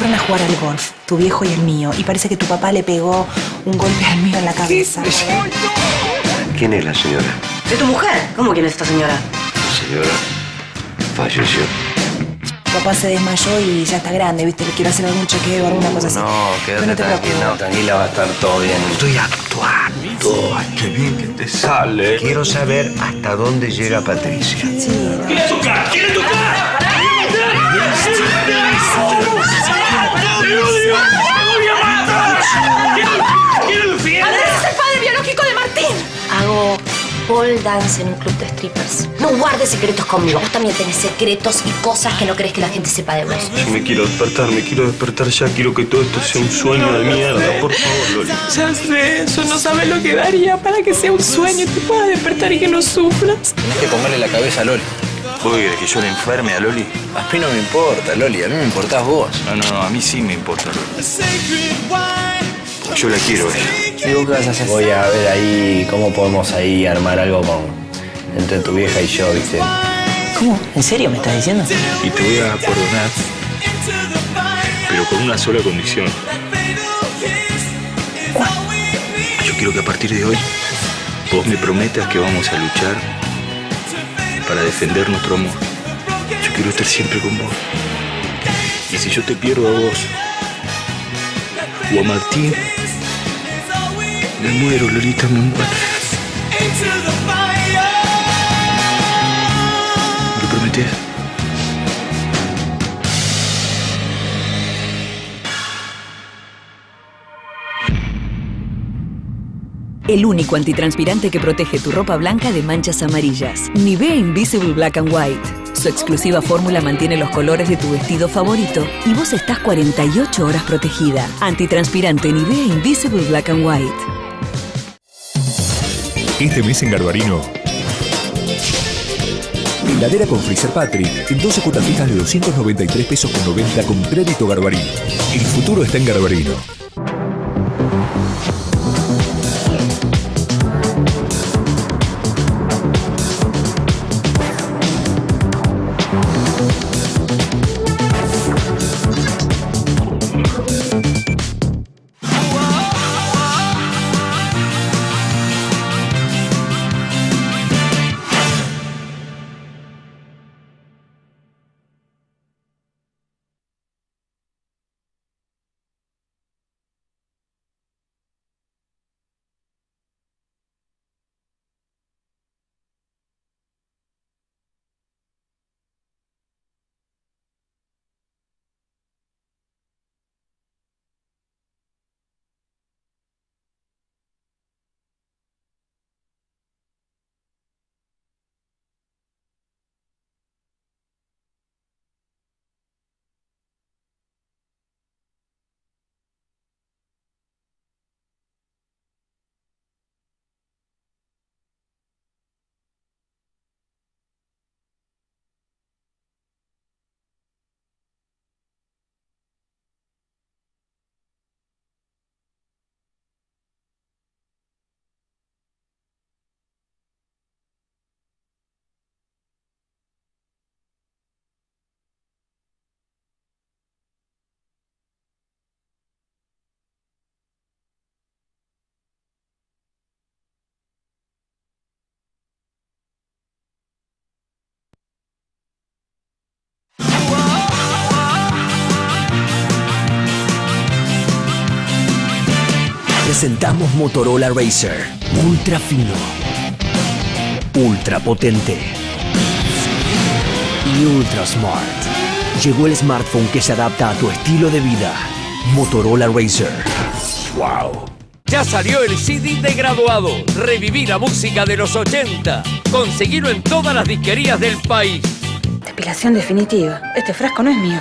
fueron a jugar al golf, tu viejo y el mío, y parece que tu papá le pegó un golpe al mío en la cabeza. ¿Quién es la señora? ¿De tu mujer? ¿Cómo quién es esta señora? La señora falleció. Tu papá se desmayó y ya está grande, ¿viste? Le quiero hacer algún chequeo o alguna cosa así. No, quédate no te tranquila, tranquila, va a estar todo bien. Estoy actuando. Ay, qué bien que te sale. Quiero saber hasta dónde llega Patricia. ¡Quiere tocar! ¡Quiere tocar! ¡Andrés es el padre biológico de Martín! Hago pole dance en un club de strippers. No guardes secretos conmigo. Vos también tenés secretos y cosas que no querés que la gente sepa de vos. Yo me quiero despertar, me quiero despertar ya. Quiero que todo esto sea un sueño de mierda. Por favor, Loli. Ya sé, yo no sabes lo que daría para que sea un sueño y te puedas despertar y que no sufras. Tenés que ponerle la cabeza a Loli. ¿Vos querés que yo le enferme a Loli? A mí no me importa, Loli. A mí me importás vos. No, no, no, a mí sí me importa Loli. Yo la quiero ella. ¿Y vos qué vas a hacer? Voy a ver ahí cómo podemos ahí armar algo con entre tu vieja y yo, ¿viste? ¿Cómo? ¿En serio me estás diciendo? Y te voy a perdonar, pero con una sola condición. Yo quiero que a partir de hoy vos me prometas que vamos a luchar para defender nuestro amor. Yo quiero estar siempre con vos. Y si yo te pierdo a vos o a Martín, me muero, Lolita, me muero. El único antitranspirante que protege tu ropa blanca de manchas amarillas. Nivea Invisible Black and White. Su exclusiva fórmula mantiene los colores de tu vestido favorito y vos estás 48 horas protegida. Antitranspirante Nivea Invisible Black and White. Este mes en Garbarino. Heladera con Freezer Patrick en 12 cuotas fijas de 293 pesos con 90 con crédito Garbarino. El futuro está en Garbarino. Presentamos Motorola Racer. Ultra fino. Ultra potente. Y ultra smart. Llegó el smartphone que se adapta a tu estilo de vida. Motorola Racer. Wow. Ya salió el CD de graduado. Reviví la música de los 80. Conseguirlo en todas las disquerías del país. Depilación definitiva. Este frasco no es mío.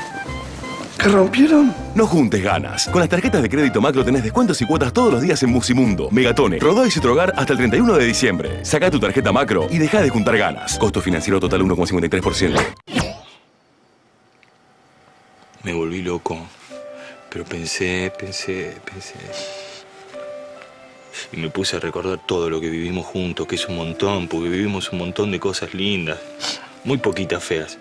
¿Qué rompieron? No juntes ganas. Con las tarjetas de crédito macro tenés descuentos y cuotas todos los días en Musimundo, Megatone, Rodó y Citrogar hasta el 31 de diciembre. Saca tu tarjeta macro y deja de juntar ganas. Costo financiero total 1,53%. Me volví loco. Pero pensé, pensé, pensé. Y me puse a recordar todo lo que vivimos juntos, que es un montón, porque vivimos un montón de cosas lindas. Muy poquitas feas.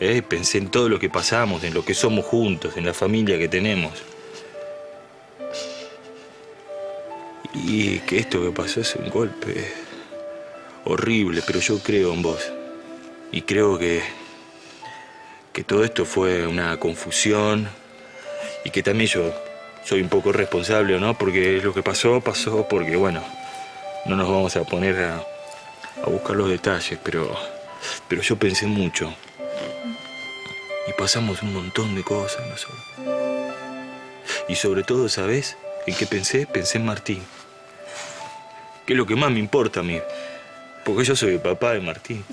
¿Eh? Pensé en todo lo que pasamos, en lo que somos juntos, en la familia que tenemos. Y que esto que pasó es un golpe horrible, pero yo creo en vos. Y creo que, que todo esto fue una confusión y que también yo soy un poco responsable, ¿no? Porque lo que pasó, pasó porque, bueno, no nos vamos a poner a, a buscar los detalles, pero, pero yo pensé mucho. Pasamos un montón de cosas nosotros. Y sobre todo, ¿sabes? ¿En qué pensé? Pensé en Martín. Que es lo que más me importa a mí. Porque yo soy el papá de Martín.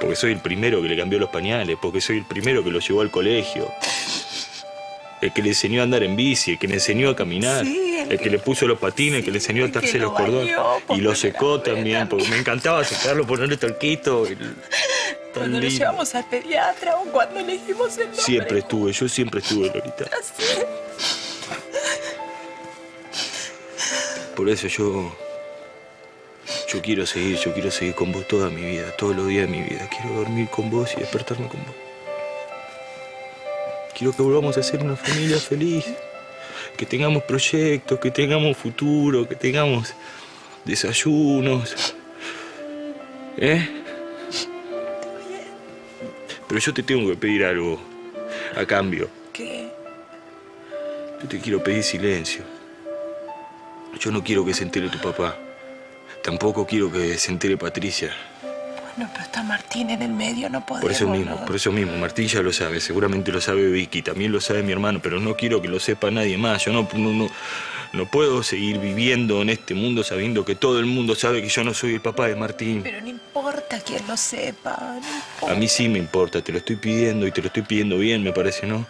Porque soy el primero que le cambió los pañales. Porque soy el primero que lo llevó al colegio. El que le enseñó a andar en bici, el que le enseñó a caminar. Sí, el, que, le puso los patines, el que le enseñó a que atarse lo los cordones. Y lo secó también, porque me encantaba secarlo, ponerle talquito. Cuando lo llevamos al pediatra o cuando elegimos el nombre. Siempre estuve, yo siempre estuve, Lolita. Así. Por eso yo. Yo quiero seguir, yo quiero seguir con vos toda mi vida, todos los días de mi vida. Quiero dormir con vos y despertarme con vos. Quiero que volvamos a ser una familia feliz. Que tengamos proyectos, que tengamos futuro, que tengamos desayunos. ¿Eh? Pero yo te tengo que pedir algo a cambio. ¿Qué? Yo te quiero pedir silencio. Yo no quiero que se entere tu papá. Tampoco quiero que se entere Patricia. Bueno, pero está Martín en el medio, no podemos. Por eso mismo, ¿no? por eso mismo. Martín ya lo sabe, seguramente lo sabe Vicky, también lo sabe mi hermano, pero no quiero que lo sepa nadie más. Yo no, no, no, no puedo seguir viviendo en este mundo sabiendo que todo el mundo sabe que yo no soy el papá de Martín. Pero no importa quién lo sepa. no. A mí sí me importa, te lo estoy pidiendo y te lo estoy pidiendo bien, me parece, ¿no?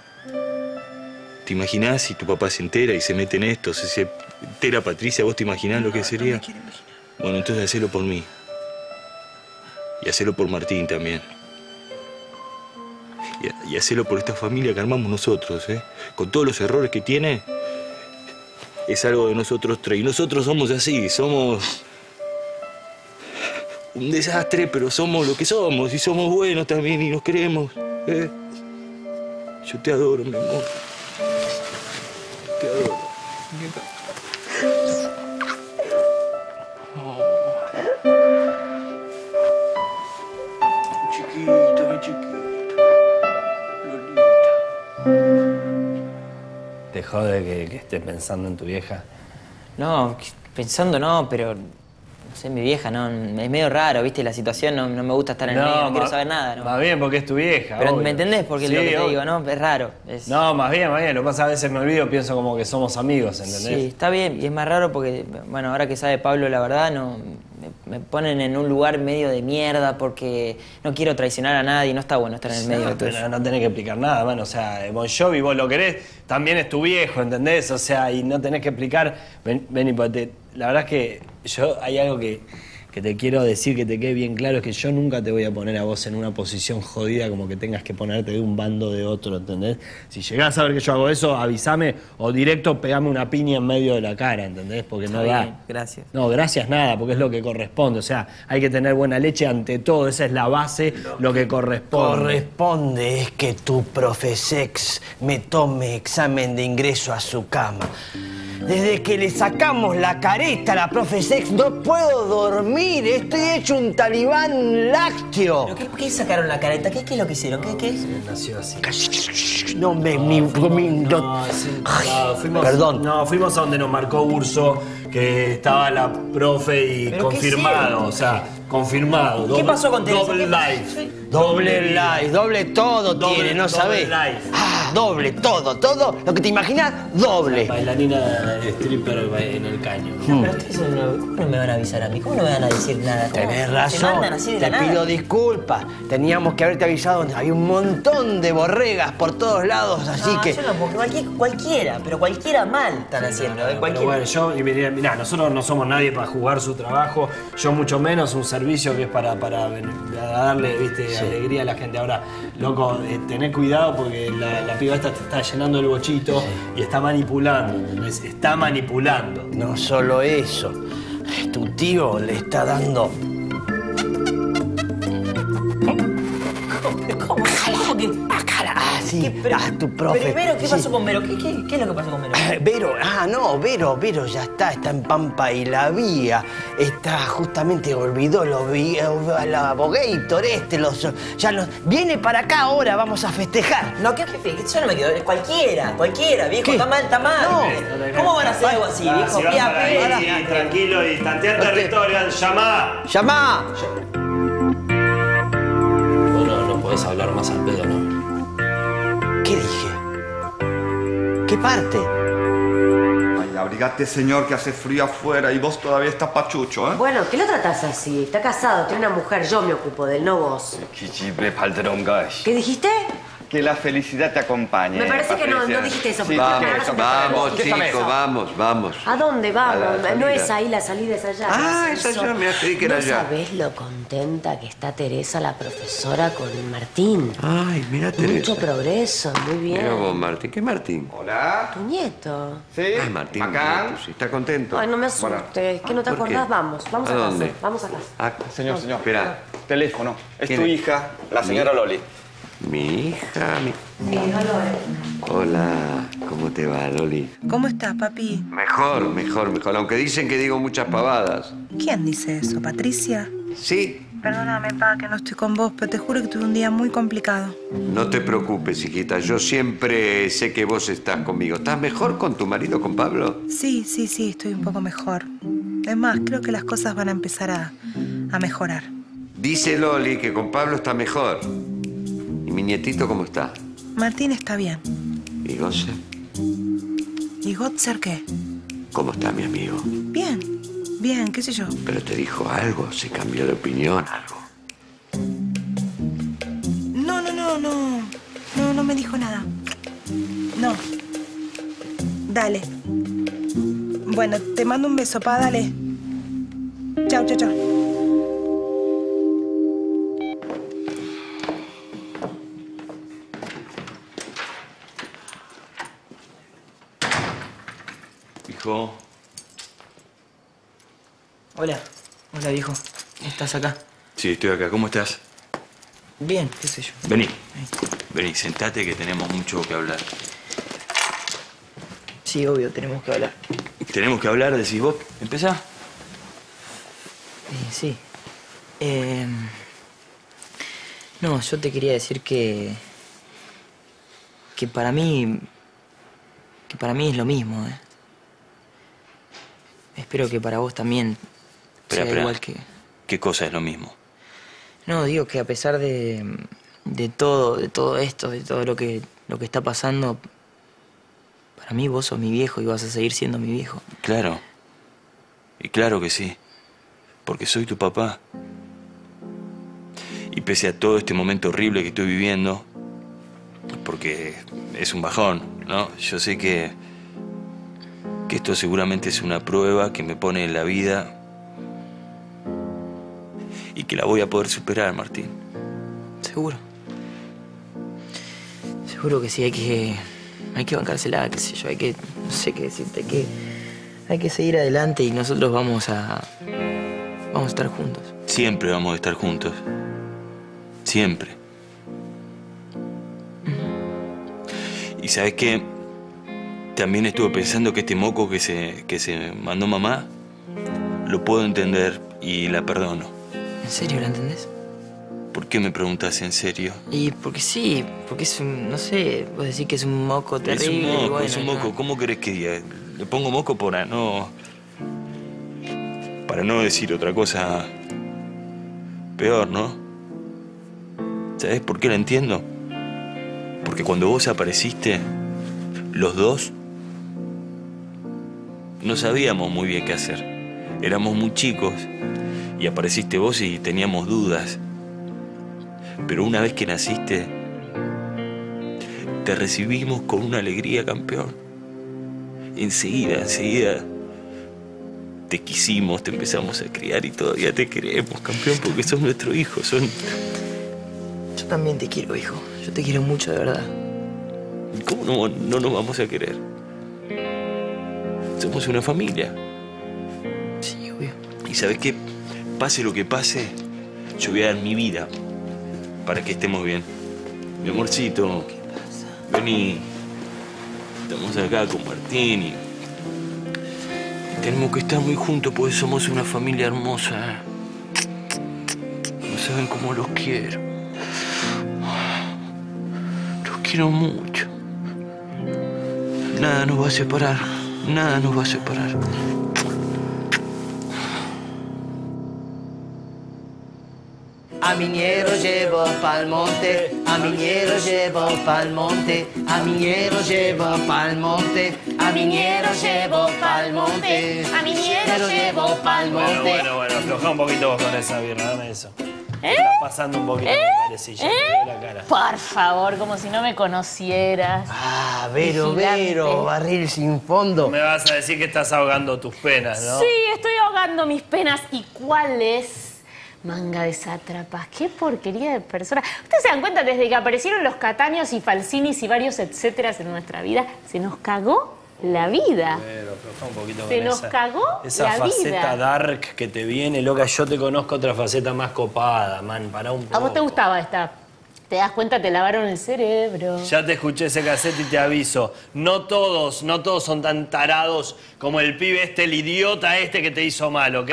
¿Te imaginás si tu papá se entera y se mete en esto? Si se entera Patricia, ¿vos te imaginás lo que sería? Bueno, entonces hacelo por mí. Y hacelo por Martín también. Y, y hacelo por esta familia que armamos nosotros, ¿eh? Con todos los errores que tiene, es algo de nosotros tres. Y nosotros somos así, somos un desastre, pero somos lo que somos. Y somos buenos también y nos queremos. ¿eh? Yo te adoro, mi amor. ¿Te jode que, que estés pensando en tu vieja? No, pensando no, pero. No sé, mi vieja, no. Es medio raro, ¿viste? La situación no, no me gusta estar en el medio, no quiero saber nada, ¿no? Más bien porque es tu vieja. Pero obvio. ¿me entendés? Porque Sí, lo que te obvio. digo, ¿no? Es raro. es- No, más bien, más bien. Lo que pasa es que a veces me olvido, pienso como que somos amigos, ¿entendés? Sí, está bien, y es más raro porque, bueno, ahora que sabe Pablo la verdad, no me, ponen en un lugar medio de mierda porque no quiero traicionar a nadie, no está bueno estar en el medio de No, eso. no tenés que explicar nada, mano. O sea, Bon Jovi, vos lo querés, también es tu viejo, ¿entendés? O sea, y no tenés que explicar. Ven, Vení, porque te- la verdad es que yo hay algo que, que te quiero decir, que te quede bien claro, es que yo nunca te voy a poner a vos en una posición jodida como que tengas que ponerte de un bando de otro, ¿entendés? Si llegás a ver que yo hago eso, avísame o directo pegame una piña en medio de la cara, ¿entendés? Porque no Está da. gracias. No, gracias nada, porque es lo que corresponde. O sea, hay que tener buena leche ante todo, esa es la base, lo que corresponde. Corresponde es que tu profesex me tome examen de ingreso a su cama. Desde que le sacamos la careta a la profesex no puedo dormir. Estoy hecho un talibán lácteo. ¿Pero qué, por qué sacaron la careta? ¿Qué, qué es lo que hicieron? ¿Qué, qué es? Nació así. No me... Mi, mi- no- No, fuimos, Perdón. No, fuimos a donde nos marcó Urso, que estaba la profe y ¿Pero qué confirmado, o sea, confirmado. ¿Qué Doble- pasó con Teresa? Doble ¿Qué life. Doble life, doble todo Doble- tiene, ¿no doble sabés? life. Ah, doble, todo, todo. Lo que te imaginas, doble. Bailarina stripper en el caño. Pero ustedes no, no me van a avisar a mí, ¿cómo no me van a decir nada? Tenés razón. así de Te la nada. pido disculpas. Teníamos que haberte avisado. Había un montón de borregas por todos lados, así no, que. yo no, porque cualquier- cualquiera, pero cualquiera mal están haciendo. ¿eh? Pero Cualquiera. bueno, yo, y mirá, nosotros no somos nadie para jugar su trabajo, yo mucho menos un servicio que es para, para, darle viste, alegría a la gente. Ahora, loco, eh, tené cuidado porque la, la piba esta te está llenando el bochito y está manipulando, ¿entendés? Está manipulando. No solo eso. Tu tío le está dando. ¿Cómo? ¿Cómo que? Ah, ah, tu profe. Pero, Vero, ¿qué Sí. pasó con Vero? ¿Qué, qué, qué es lo que pasó con Vero? Eh, Vero, ah, no, Vero, Vero ya está, está en Pampa y la vía. Está justamente, olvidó los vi- eh, la Bogator este, los, ya los. Viene para acá ahora, vamos a festejar. No, ¿qué jefe? Yo no me quedo. Cualquiera, cualquiera, viejo. ¿Qué? Está mal, está mal. No. ¿Cómo van a hacer algo así, viejo? Si vas para ahí, tranquilo y tantear territorio, llamá. ¡Llamá! No, no podés hablar más al pedo, ¿no? ¿Qué dije? ¿Qué parte? Ay, abrigate, señor, que hace frío afuera y vos todavía estás pachucho, ¿eh? Bueno, ¿qué lo tratás así? Está casado, tiene una mujer, yo me ocupo de él, no vos. ¿Qué dijiste? Que la felicidad te acompañe. Me parece que no, no dijiste eso. Sí, porque vamos, me un Vamos, chicos, vamos, vamos. ¿A dónde vamos? A no es ahí, la salida es allá. Ah, ¿qué es eso? allá, mirá, creí que era ¿No allá. sabés lo contenta que está Teresa, la profesora, con Martín? Ay, mira, Mucho Teresa. progreso, muy bien. Mira vos, Martín. ¿Qué Martín? Hola. Tu nieto. ¿Sí? Ay, Martín. Acá. nieto, sí, ¿Está contento? Ay, no me asustes, que no te ¿Por qué? acordás, vamos, vamos a, ¿A casa, vamos a casa. Ah, Señor, señor. Espera. Teléfono. Es ¿Quién tu hija, la señora Mi- Loli. Mi hija, mi... Hola, ¿cómo te va, Loli? ¿Cómo estás, papi? Mejor, mejor, mejor. Aunque dicen que digo muchas pavadas. ¿Quién dice eso, Patricia? Sí, Perdóname, pa, que no estoy con vos, pero te juro que tuve un día muy complicado. no te preocupes, hijita. Yo siempre sé que vos estás conmigo. ¿Estás mejor con tu marido, con Pablo? Sí, sí, sí, estoy un poco mejor. Es más, creo que las cosas van a empezar a, a mejorar. Dice Loli que con Pablo está mejor. ¿Y mi nietito cómo está? Martín está bien. ¿Y Gonce? ¿Y Gotzer qué? ¿Cómo está mi amigo? Bien, bien, qué sé yo. ¿Pero te dijo algo? ¿Se cambió de opinión? ¿Algo? No, no, no, no. No, no me dijo nada. No. Dale. Bueno, te mando un beso, pa, dale. Chao, chao, chao. Hijo, Hola. Hola, viejo. ¿Estás acá? sí, estoy acá. ¿Cómo estás? Bien, qué sé yo. Vení. Vení, sentate que tenemos mucho que hablar. Sí, obvio, tenemos que hablar. Tenemos que hablar, decís vos. Empezá. Eh, sí. Eh, no, yo te quería decir que. que para mí. que para mí es lo mismo, ¿eh? Espero que para vos también sea igual que. ¿Qué cosa es lo mismo? No, digo que a pesar de. de todo, de todo esto, de todo lo que. lo que está pasando. Para mí vos sos mi viejo y vas a seguir siendo mi viejo. Claro. Y claro que sí. Porque soy tu papá. Y pese a todo este momento horrible que estoy viviendo, porque es un bajón, ¿no? Yo sé que, que esto seguramente es una prueba que me pone en la vida y que la voy a poder superar, Martín. Seguro. Seguro que sí, hay que. hay que bancársela, qué sé yo, hay que. no sé qué decirte, hay que. hay que seguir adelante y nosotros vamos a. vamos a estar juntos. Siempre vamos a estar juntos. Siempre. Y sabes qué? También estuve pensando que este moco que se, que se mandó mamá, lo puedo entender y la perdono. ¿En serio la entendés? ¿Por qué me preguntas en serio? Y porque sí, porque es un. no sé, vos decís que es un moco terrible. es un moco, bueno, es un no. moco. ¿Cómo querés que diga? Le pongo moco para no. Para no decir otra cosa peor, ¿no? ¿Sabés por qué la entiendo? Porque cuando vos apareciste, los dos no sabíamos muy bien qué hacer. Éramos muy chicos y apareciste vos y teníamos dudas. Pero una vez que naciste, te recibimos con una alegría, campeón. Enseguida, enseguida te quisimos, te empezamos a criar y todavía te queremos, campeón, porque sos nuestro hijo, son... Yo también te quiero, hijo. Yo te quiero mucho, de verdad. ¿Cómo no, no nos vamos a querer? Somos una familia. Sí, obvio. Y sabes qué? Pase lo que pase, yo voy a dar mi vida para que estemos bien. Mi amorcito. Vení. Estamos acá con Martín y. Tenemos que estar muy juntos porque somos una familia hermosa. ¿eh? No saben cómo los quiero. Los quiero mucho. Nada nos va a separar. Nada nos va a separar. A Miñero llevo pa'l monte, a Miñero llevo pa'l monte, a Miñero llevo pa'l monte, a Miñero llevo pa'l monte, a Miñero llevo pa'l Bueno, monte. bueno, bueno, afloja un poquito vos con esa birra, dame eso. ¿Eh? Está pasando un poquito, ¿Eh? me parece, ya ¿Eh? te veo la cara. Por favor, como si no me conocieras. Ah, Vero, Vigilante. Vero, barril sin fondo. Me vas a decir que estás ahogando tus penas, ¿no? Sí, estoy ahogando mis penas. ¿Y cuál es? Manga de sátrapas, qué porquería de persona. ¿Ustedes se dan cuenta desde que aparecieron los Cataños y Falcinis y varios etcéteras en nuestra vida? Se nos cagó la vida. Pero afloja un poquito Se con nos esa, cagó esa la faceta vida. dark que te viene, loca. Yo te conozco otra faceta más copada, man. Para un ¿A vos te poco. gustaba esta? ¿Te das cuenta? Te lavaron el cerebro. Ya te escuché ese cassette y te aviso. No todos, no todos son tan tarados como el pibe este, el idiota este que te hizo mal, ¿ok?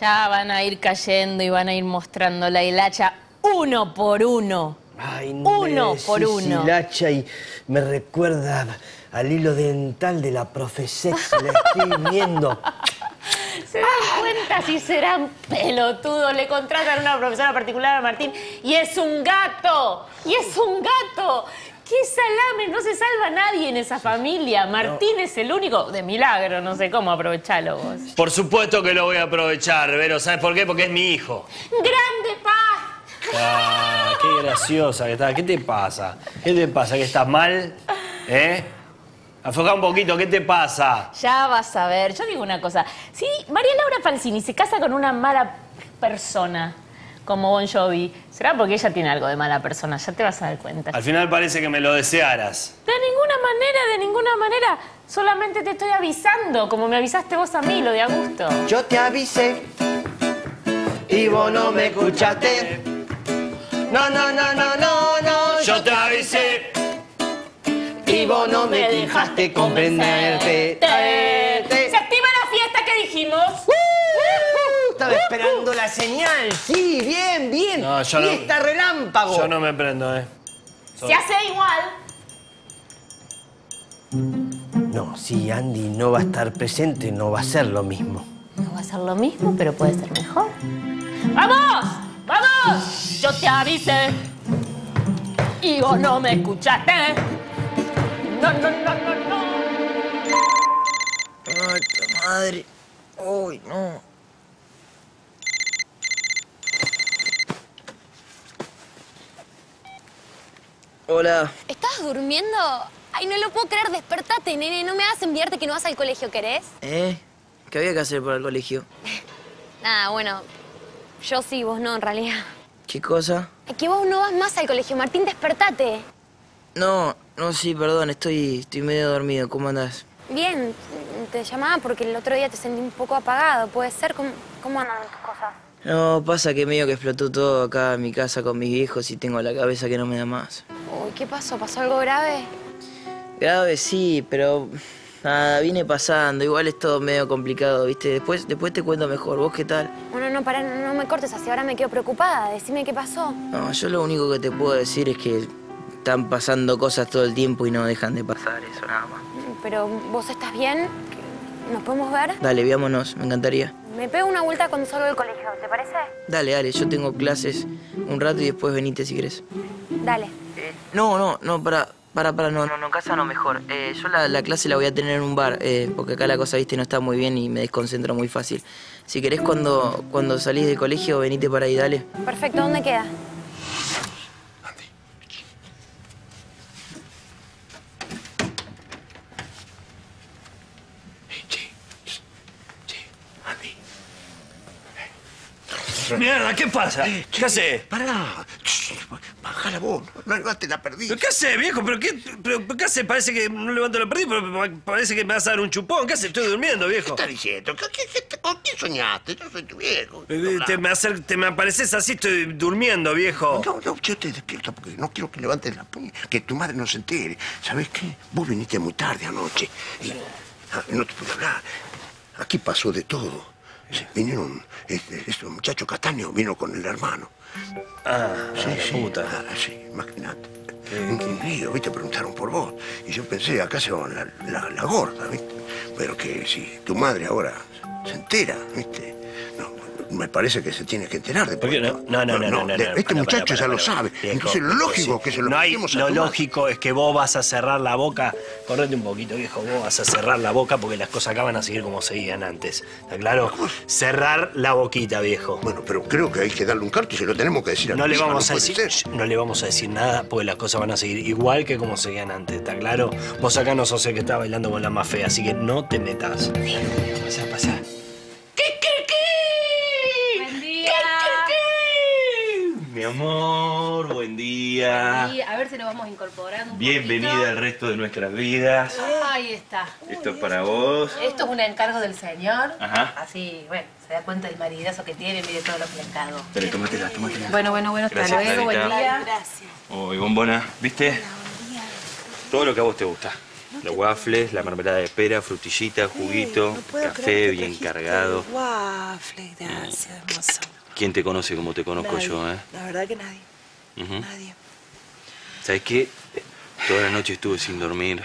Ya van a ir cayendo y van a ir mostrando la hilacha uno por uno. Ay, no Uno me por uno. hilacha y me recuerda al hilo dental de la Profesex. La estoy viendo. ¿Se dan cuenta si serán pelotudos? Le contratan a una profesora particular a Martín y es un gato. Y es un gato. ¡Qué salame! No se salva nadie en esa familia. Martín es el único. De milagro, no sé cómo aprovechalo vos. Por supuesto que lo voy a aprovechar, Vero. ¿Sabes por qué? Porque es mi hijo. ¡Grande paz! Ah, qué graciosa que estás. ¿Qué te pasa? ¿Qué te pasa? ¿Que estás mal? ¿Eh? Afloja un poquito, ¿qué te pasa? Ya vas a ver. Yo digo una cosa. Si María Laura Falsini se casa con una mala persona como Bon Jovi, será porque ella tiene algo de mala persona. Ya te vas a dar cuenta. Al final parece que me lo desearas. De ninguna manera, de ninguna manera. Solamente te estoy avisando, como me avisaste vos a mí, lo de Augusto. Yo te avisé y vos no me escuchaste. No, no, no, no, no, no. Yo te vos no me dejaste comprenderte. Se activa la fiesta que dijimos. Estaba esperando la señal. Sí, bien, bien. No, yo no- Fiesta relámpago. Yo no me prendo, ¿eh? Se hace igual. No, si Andy no va a estar presente, no va a ser lo mismo. No va a ser lo mismo, pero puede ser mejor. ¡Vamos! ¡Vamos! Yo te avisé. Y vos no me escuchaste. No, no, no, no, no. Ay, qué madre. Uy, no. Hola. ¿Estás durmiendo? Ay, no lo puedo creer. Despertate, nene. No me hagas enviarte que no vas al colegio, ¿querés? ¿Eh? ¿Qué había que hacer para el colegio? Nada, bueno. Yo sí, vos no, en realidad. ¿Qué cosa? Es que vos no vas más al colegio. Martín, despertate. No, no, sí, perdón, estoy, estoy medio dormido. ¿Cómo andás? Bien, te llamaba porque el otro día te sentí un poco apagado. ¿Puede ser? ¿Cómo, cómo andan tus cosas? No, pasa que medio que explotó todo acá en mi casa con mis viejos y tengo la cabeza que no me da más. Uy, ¿qué pasó? ¿Pasó algo grave? Grave sí, pero nada, viene pasando. Igual es todo medio complicado, ¿viste? Después, después te cuento mejor. ¿Vos qué tal? Bueno, no, pará, no me cortes así. Ahora me quedo preocupada. Decime qué pasó. No, yo lo único que te puedo decir es que están pasando cosas todo el tiempo y no dejan de pasar eso nada más. Pero, ¿vos estás bien? ¿Nos podemos ver? Dale, veámonos, me encantaría. Me pego una vuelta cuando salgo del colegio, ¿te parece? Dale, dale, yo tengo clases un rato y después venite si querés. Dale. No, no, no, para, para, para, no, no, no, en casa no mejor. Eh, yo la, la clase la voy a tener en un bar, eh, porque acá la cosa, viste, no está muy bien y me desconcentro muy fácil. Si querés, cuando, cuando salís del colegio, venite para ahí, dale. Perfecto, ¿dónde queda? Mierda, ¿qué pasa? ¿Qué haces? Pará. Baja Sacala vos, no levantes la perdiz. ¿Pero qué hace, viejo? ¿Pero qué, pero, qué hace? Parece que no levanto la perdí, pero pa- parece que me vas a dar un chupón. ¿Qué hace? Estoy durmiendo, viejo. ¿Qué estás diciendo? ¿Qué, qué- qué- ¿Con quién soñaste? Yo soy tu viejo. Eh, Te me, acer- te me apareces así, estoy durmiendo, viejo. No, no, yo te despierto porque no quiero que levantes la puña, que tu madre no se entere. ¿Sabes qué? Vos viniste muy tarde anoche y ah, no te pude hablar. Aquí pasó de todo. Vinieron, este, este muchacho castaño vino con el hermano. Ah, sí, la sí. puta. Ah, sí, imagínate. Un lío, ¿viste? Preguntaron por vos. Y yo pensé, acá se va la, la, la gorda, ¿viste? Pero que si tu madre ahora se entera, ¿viste? Me parece que se tiene que enterar de ¿Por qué no? No, no, no, no. Este muchacho ya lo sabe. Entonces lo lógico que se lo Lo lógico es que vos vas a cerrar la boca. Correte un poquito, viejo. Vos vas a cerrar la boca porque las cosas acá van a seguir como seguían antes. ¿Está claro? Cerrar la boquita, viejo. Bueno, pero creo que hay que darle un carto y se lo tenemos que decir a No le vamos a decir, no le vamos a decir nada porque las cosas van a seguir igual que como seguían antes, ¿está claro? Vos acá no sos el que está bailando con la más fea, así que no te metas. Pasa, pasa. Amor, buen día. Y a ver si nos vamos incorporando un Bienvenida poquito. al resto de nuestras vidas. Ahí está. Esto es para vos. Esto es un encargo del señor. Ajá. Así, bueno, se da cuenta del maridazo que tiene, mire todo lo que le encargo. Dale, tómatela, tómatela. Bueno, bueno, bueno, hasta Gracias, luego, buen Clarita. día. Gracias. Oh, y bombona, ¿viste? Todo lo que a vos te gusta. Los waffles, la mermelada de pera, frutillita, juguito, café bien cargado. Waffle, gracias, hermoso. ¿Quién te conoce como te conozco Nadie. yo, eh? La verdad que nadie, nadie. ¿Sabes qué? Toda la noche estuve sin dormir,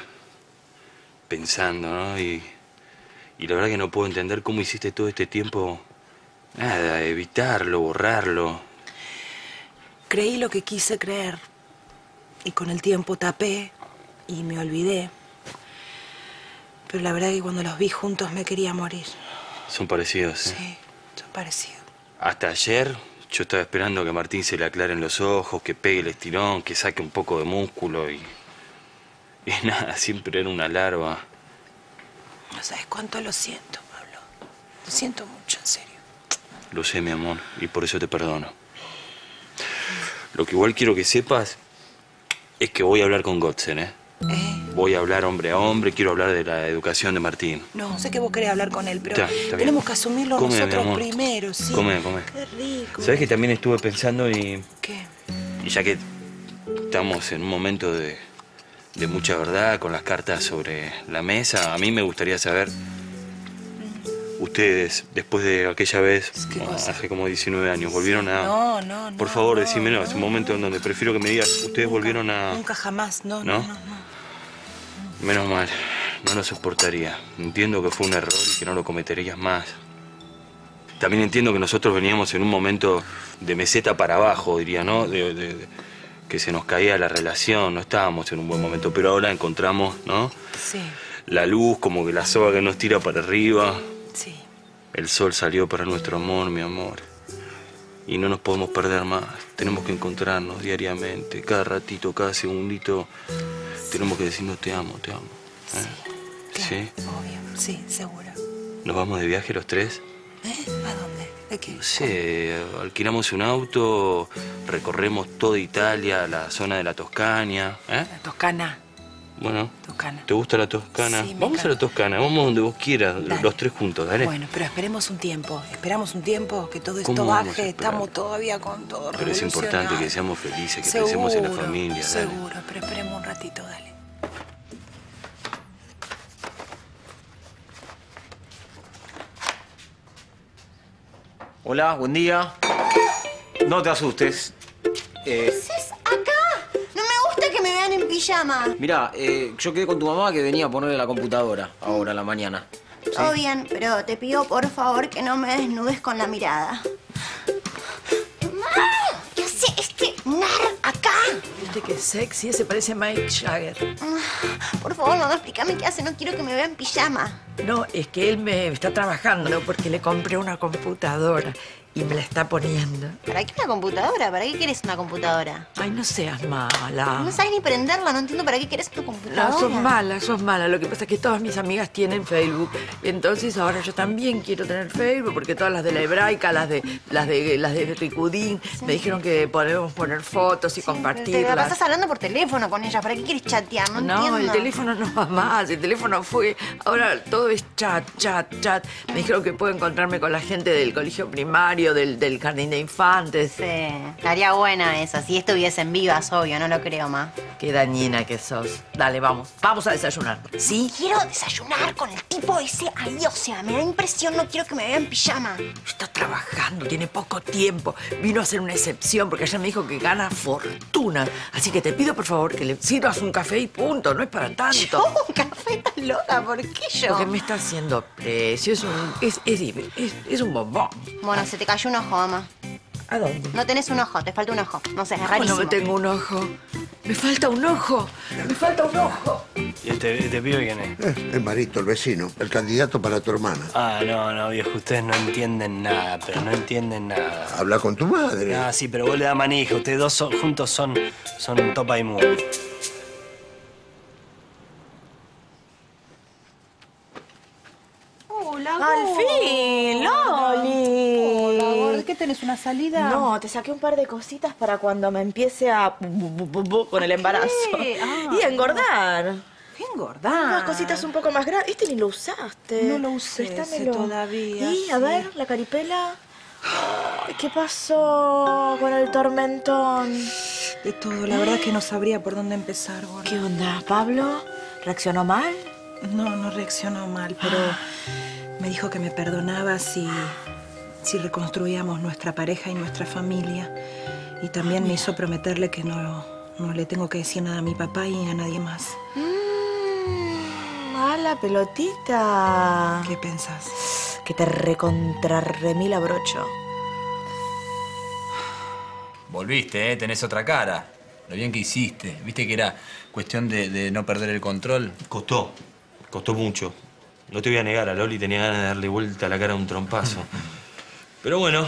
pensando, ¿no? Y, y la verdad que no puedo entender cómo hiciste todo este tiempo. Nada, evitarlo, borrarlo. Creí lo que quise creer. Y con el tiempo tapé y me olvidé. Pero la verdad que cuando los vi juntos me quería morir. Son parecidos, ¿eh? Sí, son parecidos. Hasta ayer yo estaba esperando que Martín se le aclaren los ojos, que pegue el estirón, que saque un poco de músculo y... Y nada, siempre era una larva. No sabes cuánto lo siento, Pablo. Lo siento mucho, en serio. Lo sé, mi amor, y por eso te perdono. Lo que igual quiero que sepas es que voy a hablar con Gotzen, ¿eh? Voy a hablar hombre a hombre, quiero hablar de la educación de Martín. No, sé que vos querés hablar con él, pero Está, está bien. tenemos que asumirlo Come, nosotros primero, sí. Come, come. Qué rico. ¿Sabes que también estuve pensando y... ¿Qué? Y ya que estamos en un momento de, de mucha verdad con las cartas sobre la mesa, a mí me gustaría saber, ustedes, después de aquella vez, hace como 19 años, volvieron a... No, no, no. Por favor, no, decímelo, no. es un momento en donde prefiero que me digas, ustedes volvieron a... Nunca jamás, no, ¿No? no, no. No. Menos mal, no lo soportaría. Entiendo que fue un error y que no lo cometerías más. También entiendo que nosotros veníamos en un momento de meseta para abajo, diría, ¿no? De, de- de- que se nos caía la relación, no estábamos en un buen momento, pero ahora encontramos, ¿no? Sí, La luz, como que la soga que nos tira para arriba. sí. El sol salió para nuestro amor, mi amor. Y no nos podemos perder más. Tenemos que encontrarnos diariamente, cada ratito, cada segundito. Tenemos que decirnos te amo, te amo. ¿eh? ¿Sí? Obvio, sí, seguro. ¿Nos vamos de viaje los tres? ¿Eh? ¿A dónde? ¿De qué? No sé, alquilamos un auto, recorremos toda Italia, la zona de la Toscania. ¿eh? La Toscana. Bueno, Toscana. ¿te gusta la Toscana? Sí, me vamos a la Toscana, vamos donde vos quieras, Dale. los tres juntos, dale. Bueno, pero esperemos un tiempo. Esperamos un tiempo que todo esto ¿Cómo vamos a baje. Estamos todavía con todo Pero es importante que seamos felices, que Seguro, pensemos en la familia, dale. Seguro, pero esperemos un ratito, dale. Hola, buen día. No te asustes. Eh, haces acá? Me gusta que me vean en pijama. mira, eh, yo quedé con tu mamá que venía a ponerle la computadora ahora a la mañana. Todo bien, pero te pido por favor que no me desnudes con la mirada. Mamá, ¿qué hace este nar acá? Viste que sexy, ese parece Mike Jagger. Ah, Por favor, mamá, explícame qué hace. No quiero que me vea en pijama. No, es que él me está trabajando. Porque le compré una computadora. Y me la está poniendo. ¿Para qué una computadora? ¿Para qué quieres una computadora? Ay, no seas mala. No sabes ni prenderla, no entiendo para qué quieres una computadora. No, sos mala, sos mala. Lo que pasa es que todas mis amigas tienen Facebook. Y entonces ahora yo también quiero tener Facebook porque todas las de la hebraica, las de las de las de Ricudín, me dijeron que podemos poner fotos y Te la compartirlas. pasas hablando por teléfono con ellas. ¿Para qué quieres chatear? No, No, entiendo. el teléfono no va más, el teléfono fue, ahora todo es chat, chat, chat. Me dijeron que puedo encontrarme con la gente del colegio primario, del, del jardín de infantes. Sí, estaría buena esa. Si estuviesen vivas, obvio, no lo creo más. Qué dañina que sos. Dale, vamos, vamos a desayunar. ¿Sí? Quiero desayunar con el tipo ese ahí, o sea, me da impresión, no quiero que me vea en pijama. Está trabajando, tiene poco tiempo. Vino a hacer una excepción porque ayer me dijo que gana fortuna. Así que te pido, por favor, que le sirvas un café y punto. No es para tanto. ¿Yo? ¿Un café tan loca? ¿Por qué yo? Porque me está haciendo precio. Es un, es, es, es- es un bombón. Bueno, se te cayó un ojo, mamá. ¿A dónde? No tenés un ojo, te falta un ojo. No sé, es ¿Cómo rarísimo. no me tengo un ojo? Me falta un ojo. Me falta un ojo. ¿Y este, este pibe quién es? Eh, el marito, el vecino, el candidato para tu hermana. Ah, no, no, viejo, ustedes no entienden nada, pero no entienden nada. Habla con tu madre. Ah, sí, pero vos le das manija, ustedes dos son- juntos son, son topa y muy. Hola, ¡Al fin, Loli! Hola, Gordi, ¿qué tenés? ¿Una salida? No, te saqué un par de cositas para cuando me empiece a... con el embarazo. ¿Qué? Ah. Y a engordar. ¿Qué engordar? Unas cositas un poco más grandes. Este ni lo usaste. No lo usé Préstamelo. todavía, Y, a sí. ver, la caripela. ¿Qué pasó con el tormentón? De todo, la verdad que no sabría por dónde empezar. ¿Qué onda? ¿Pablo? ¿Reaccionó mal? No, no reaccionó mal, pero me dijo que me perdonaba si, si reconstruíamos nuestra pareja y nuestra familia. Y también me hizo prometerle que no, no le tengo que decir nada a mi papá y a nadie más. Mm, a la pelotita. ¿Qué pensás? Que te recontrarremil abrocho. Volviste, ¿eh? Tenés otra cara. Lo bien que hiciste. Viste que era cuestión de, de no perder el control. Costó, costó mucho. No te voy a negar, a Loli tenía ganas de darle vuelta a la cara a un trompazo. Pero bueno,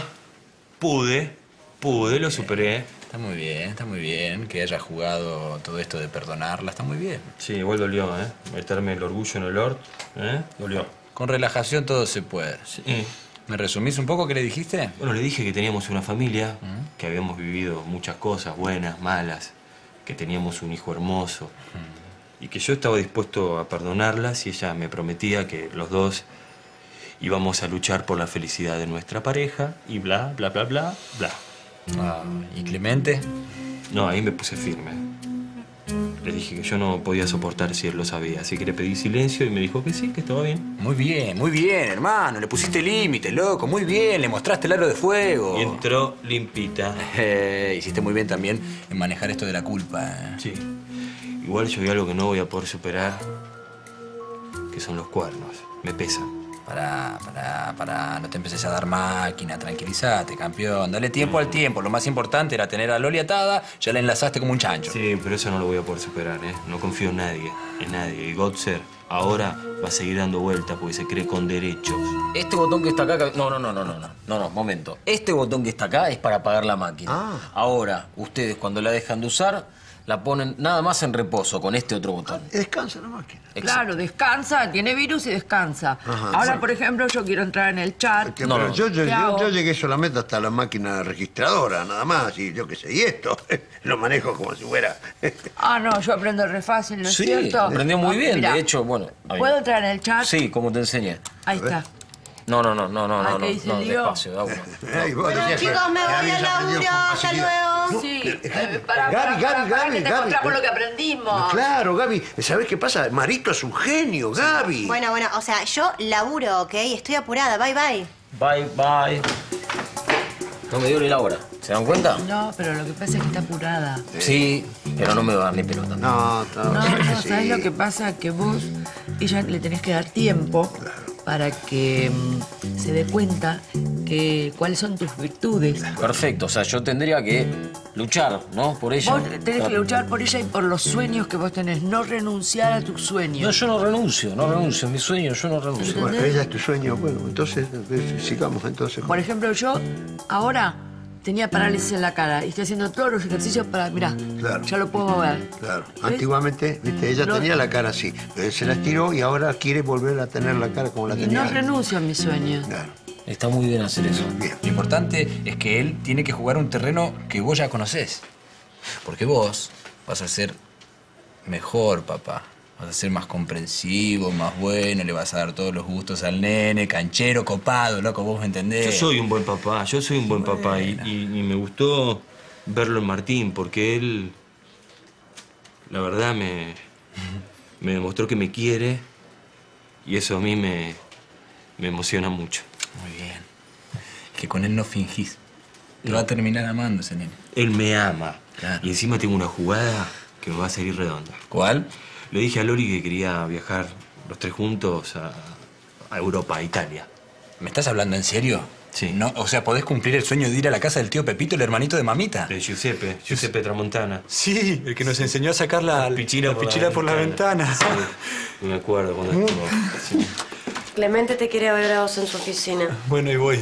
pude, pude, lo superé. Está muy bien, está muy bien que hayas jugado todo esto de perdonarla. Está muy bien. Sí, igual dolió, ¿eh? Meterme el orgullo en el Lord, ¿eh? Dolió. Con relajación todo se puede. Sí. ¿Me resumís un poco qué le dijiste? Bueno, le dije que teníamos una familia, que habíamos vivido muchas cosas, buenas, malas, que teníamos un hijo hermoso y que yo estaba dispuesto a perdonarla si ella me prometía que los dos íbamos a luchar por la felicidad de nuestra pareja y bla, bla, bla, bla, bla. Ah, ¿Y Clemente? No, ahí me puse firme. Le dije que yo no podía soportar si él lo sabía, así que le pedí silencio y me dijo que sí, que estaba bien. Muy bien, muy bien, hermano. Le pusiste límite, loco. Muy bien, le mostraste el aro de fuego. Y entró limpita. Eh, hiciste muy bien también en manejar esto de la culpa. ¿eh? Sí. Igual yo vi algo que no voy a poder superar, que son los cuernos. Me pesan. Pará, pará, pará. No te empeces a dar máquina. Tranquilízate, campeón. Dale tiempo al tiempo. Lo más importante era tener a Loli atada. Ya la enlazaste como un chancho. Sí, pero eso no lo voy a poder superar, ¿eh? No confío en nadie, en nadie. Y Gotzer ahora va a seguir dando vueltas porque se cree con derechos. Este botón que está acá... No, no, no, no, no, no. No, no, momento. Este botón que está acá es para apagar la máquina. Ahora, ustedes cuando la dejan de usar, la ponen nada más en reposo con este otro botón. Descansa la máquina. Claro, descansa, tiene virus y descansa. Ajá, Ahora, sí. por ejemplo, yo quiero entrar en el chat. Que, pero yo, yo, ¿Qué yo- hago? yo llegué solamente hasta la máquina registradora, nada más, y yo qué sé, y esto lo manejo como si fuera. Ah, no, yo aprendo re fácil, ¿no es Sí, cierto? aprendió muy Ah, bien. mirá, De hecho, bueno... ¿Puedo entrar en el chat? Sí, como te enseñé. Ahí está. No, no, no, no, no, Ah, no, ¿qué no, no, despacio, da uno. Bueno, chicos, me voy al laburo. Hasta luego. Sí, eh, eh, para, Gaby, Gaby, Gaby, te Gaby. encontramos lo que aprendimos. Claro, Gaby. ¿Sabes qué pasa? Marito es un genio, Gaby. Bueno, bueno, o sea, yo laburo, ¿ok? Estoy apurada. Bye, bye. Bye, bye. No me dio ni la hora. ¿Se dan cuenta? No, pero lo que pasa es que está apurada. Sí, pero no me va a dar ni pelota. No, No, no, ¿sabes lo que pasa? Que vos, ella le tenés que dar tiempo para que mm, se dé cuenta que cuáles son tus virtudes. Perfecto, o sea, yo tendría que luchar, ¿no? Por ella. Vos tenés que luchar por ella y por los sueños que vos tenés. No renunciar a tus No, sueños. yo no renuncio, no renuncio. Mi sueño, yo no renuncio. Bueno, ella es tu sueño, bueno, entonces eh, sigamos entonces. Por ejemplo, yo ahora tenía parálisis en la cara y estoy haciendo todos los ejercicios para, mirá, Claro. ya lo puedo mover. Claro, antiguamente, viste, ella No- tenía la cara así, se la estiró y ahora quiere volver a tener la cara como la Y tenía. no antes. renuncio a mis sueños. Está muy bien hacer eso. Lo importante es que él tiene que jugar un terreno que vos ya conocés. Porque vos vas a ser mejor, papá. Vas a ser más comprensivo, más bueno, le vas a dar todos los gustos al nene, canchero, copado, loco, vos me entendés. Yo soy un buen papá, yo soy un buen papá y, y- y me gustó verlo en Martín porque él, la verdad, me, me demostró que me quiere y eso a mí me, me emociona mucho. Muy bien. Que con él no fingís. Te va a terminar amando ese nene. Él me ama. Y encima tengo una jugada que me va a salir redonda. ¿Cuál? Le dije a Lori que quería viajar los tres juntos a, a Europa, a Italia. ¿Me estás hablando en serio? Sí. No, o sea, ¿podés cumplir el sueño de ir a la casa del tío Pepito, el hermanito de mamita? De Giuseppe, Giuseppe Tramontana. Sí, el que nos enseñó a sacar la, pichila, la pichila por la ventana. Sí, me acuerdo cuando estuvo. sí. Clemente te quiere ver a vos en su oficina. Bueno, y voy.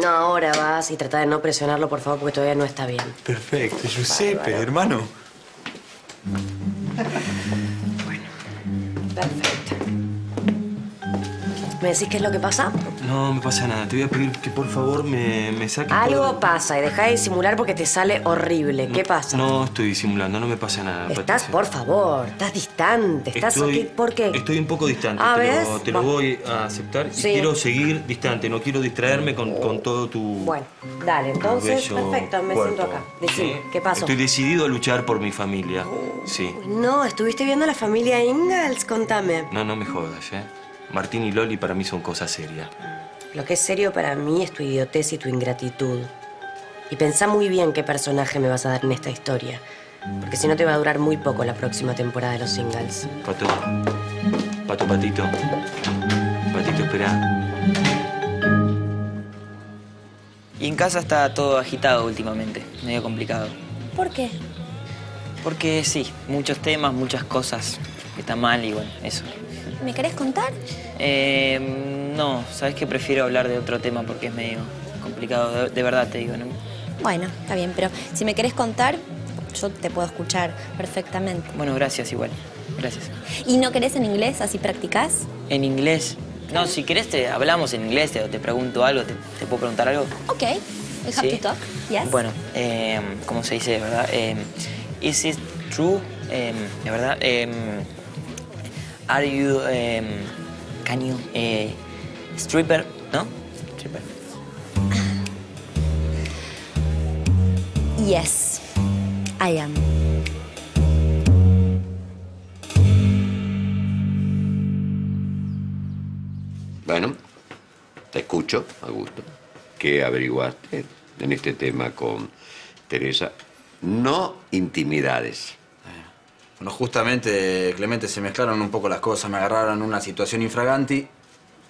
No, ahora vas y trata de no presionarlo, por favor, porque todavía no está bien. Perfecto, Giuseppe, hermano. Perfecto. ¿Me decís qué es lo que pasa? No me pasa nada. Te voy a pedir que por favor me, me saques. Algo todo- pasa y deja de disimular porque te sale horrible. ¿Qué pasa? No estoy disimulando, no me pasa nada. Estás, Patricia. por favor, estás distante. ¿Estás Estoy- aquí? ¿Por qué? Estoy un poco distante, Ah, te, ¿ves? lo, te lo voy a aceptar. Sí. Y quiero seguir distante, no quiero distraerme con, con todo tu. Bueno, dale, entonces, perfecto, me cuerpo. siento acá. Decime, Sí. ¿qué pasó? Estoy decidido a luchar por mi familia. Sí. No, ¿estuviste viendo a la familia Ingalls? Contame. No, no me jodas, ¿eh? Martín y Loli para mí son cosas serias. Lo que es serio para mí es tu idiotez y tu ingratitud. Y pensá muy bien qué personaje me vas a dar en esta historia. Porque si no te va a durar muy poco la próxima temporada de los singles. Pato. Pato, patito. Patito, espera. Y en casa está todo agitado últimamente, medio complicado. ¿Por qué? Porque sí, muchos temas, muchas cosas que están mal y bueno, eso. ¿Me querés contar? Eh, no, sabes que prefiero hablar de otro tema porque es medio complicado, de, de verdad te digo, ¿no? Bueno, está bien, pero si me querés contar, yo te puedo escuchar perfectamente. Bueno, gracias igual, gracias. ¿Y no querés en inglés? ¿Así practicás? En inglés. No, si querés te hablamos en inglés, te, te pregunto algo, te, te puedo preguntar algo. Ok. We have Sí. to talk. Yes. Bueno, eh, ¿cómo se dice verdad? Eh, is it true? Eh, de verdad. Are you, eh, can you, eh, stripper, ¿no? Stripper. Yes. I am. Bueno, te escucho, Augusto. ¿Qué averiguaste en este tema con Teresa? No intimidades. Bueno, justamente, Clemente, se mezclaron un poco las cosas, me agarraron una situación infraganti.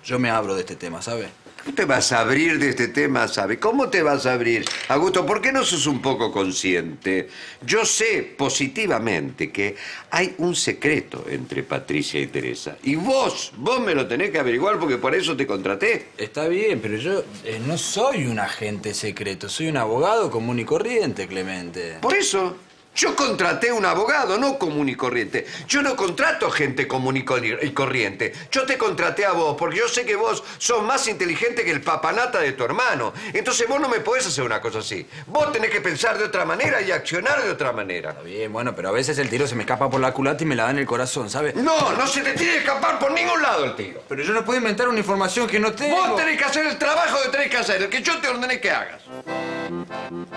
Yo me abro de este tema, ¿sabe? ¿Cómo te vas a abrir de este tema, sabe? ¿Cómo te vas a abrir? Augusto, ¿por qué no sos un poco consciente? Yo sé positivamente que hay un secreto entre Patricia y Teresa. Y vos, vos me lo tenés que averiguar porque por eso te contraté. Está bien, pero yo eh, no soy un agente secreto, soy un abogado común y corriente, Clemente. Por eso, yo contraté un abogado, no común y corriente. Yo no contrato gente común y cor- y corriente. Yo te contraté a vos porque yo sé que vos sos más inteligente que el papanata de tu hermano. Entonces vos no me podés hacer una cosa así. Vos tenés que pensar de otra manera y accionar de otra manera. Está bien, bueno, pero a veces el tiro se me escapa por la culata y me la da en el corazón, ¿sabe? No, no se te tiene que escapar por ningún lado el tiro. Pero yo no puedo inventar una información que no tengo. Vos tenés que hacer el trabajo que tenés que hacer, el que yo te ordené que hagas.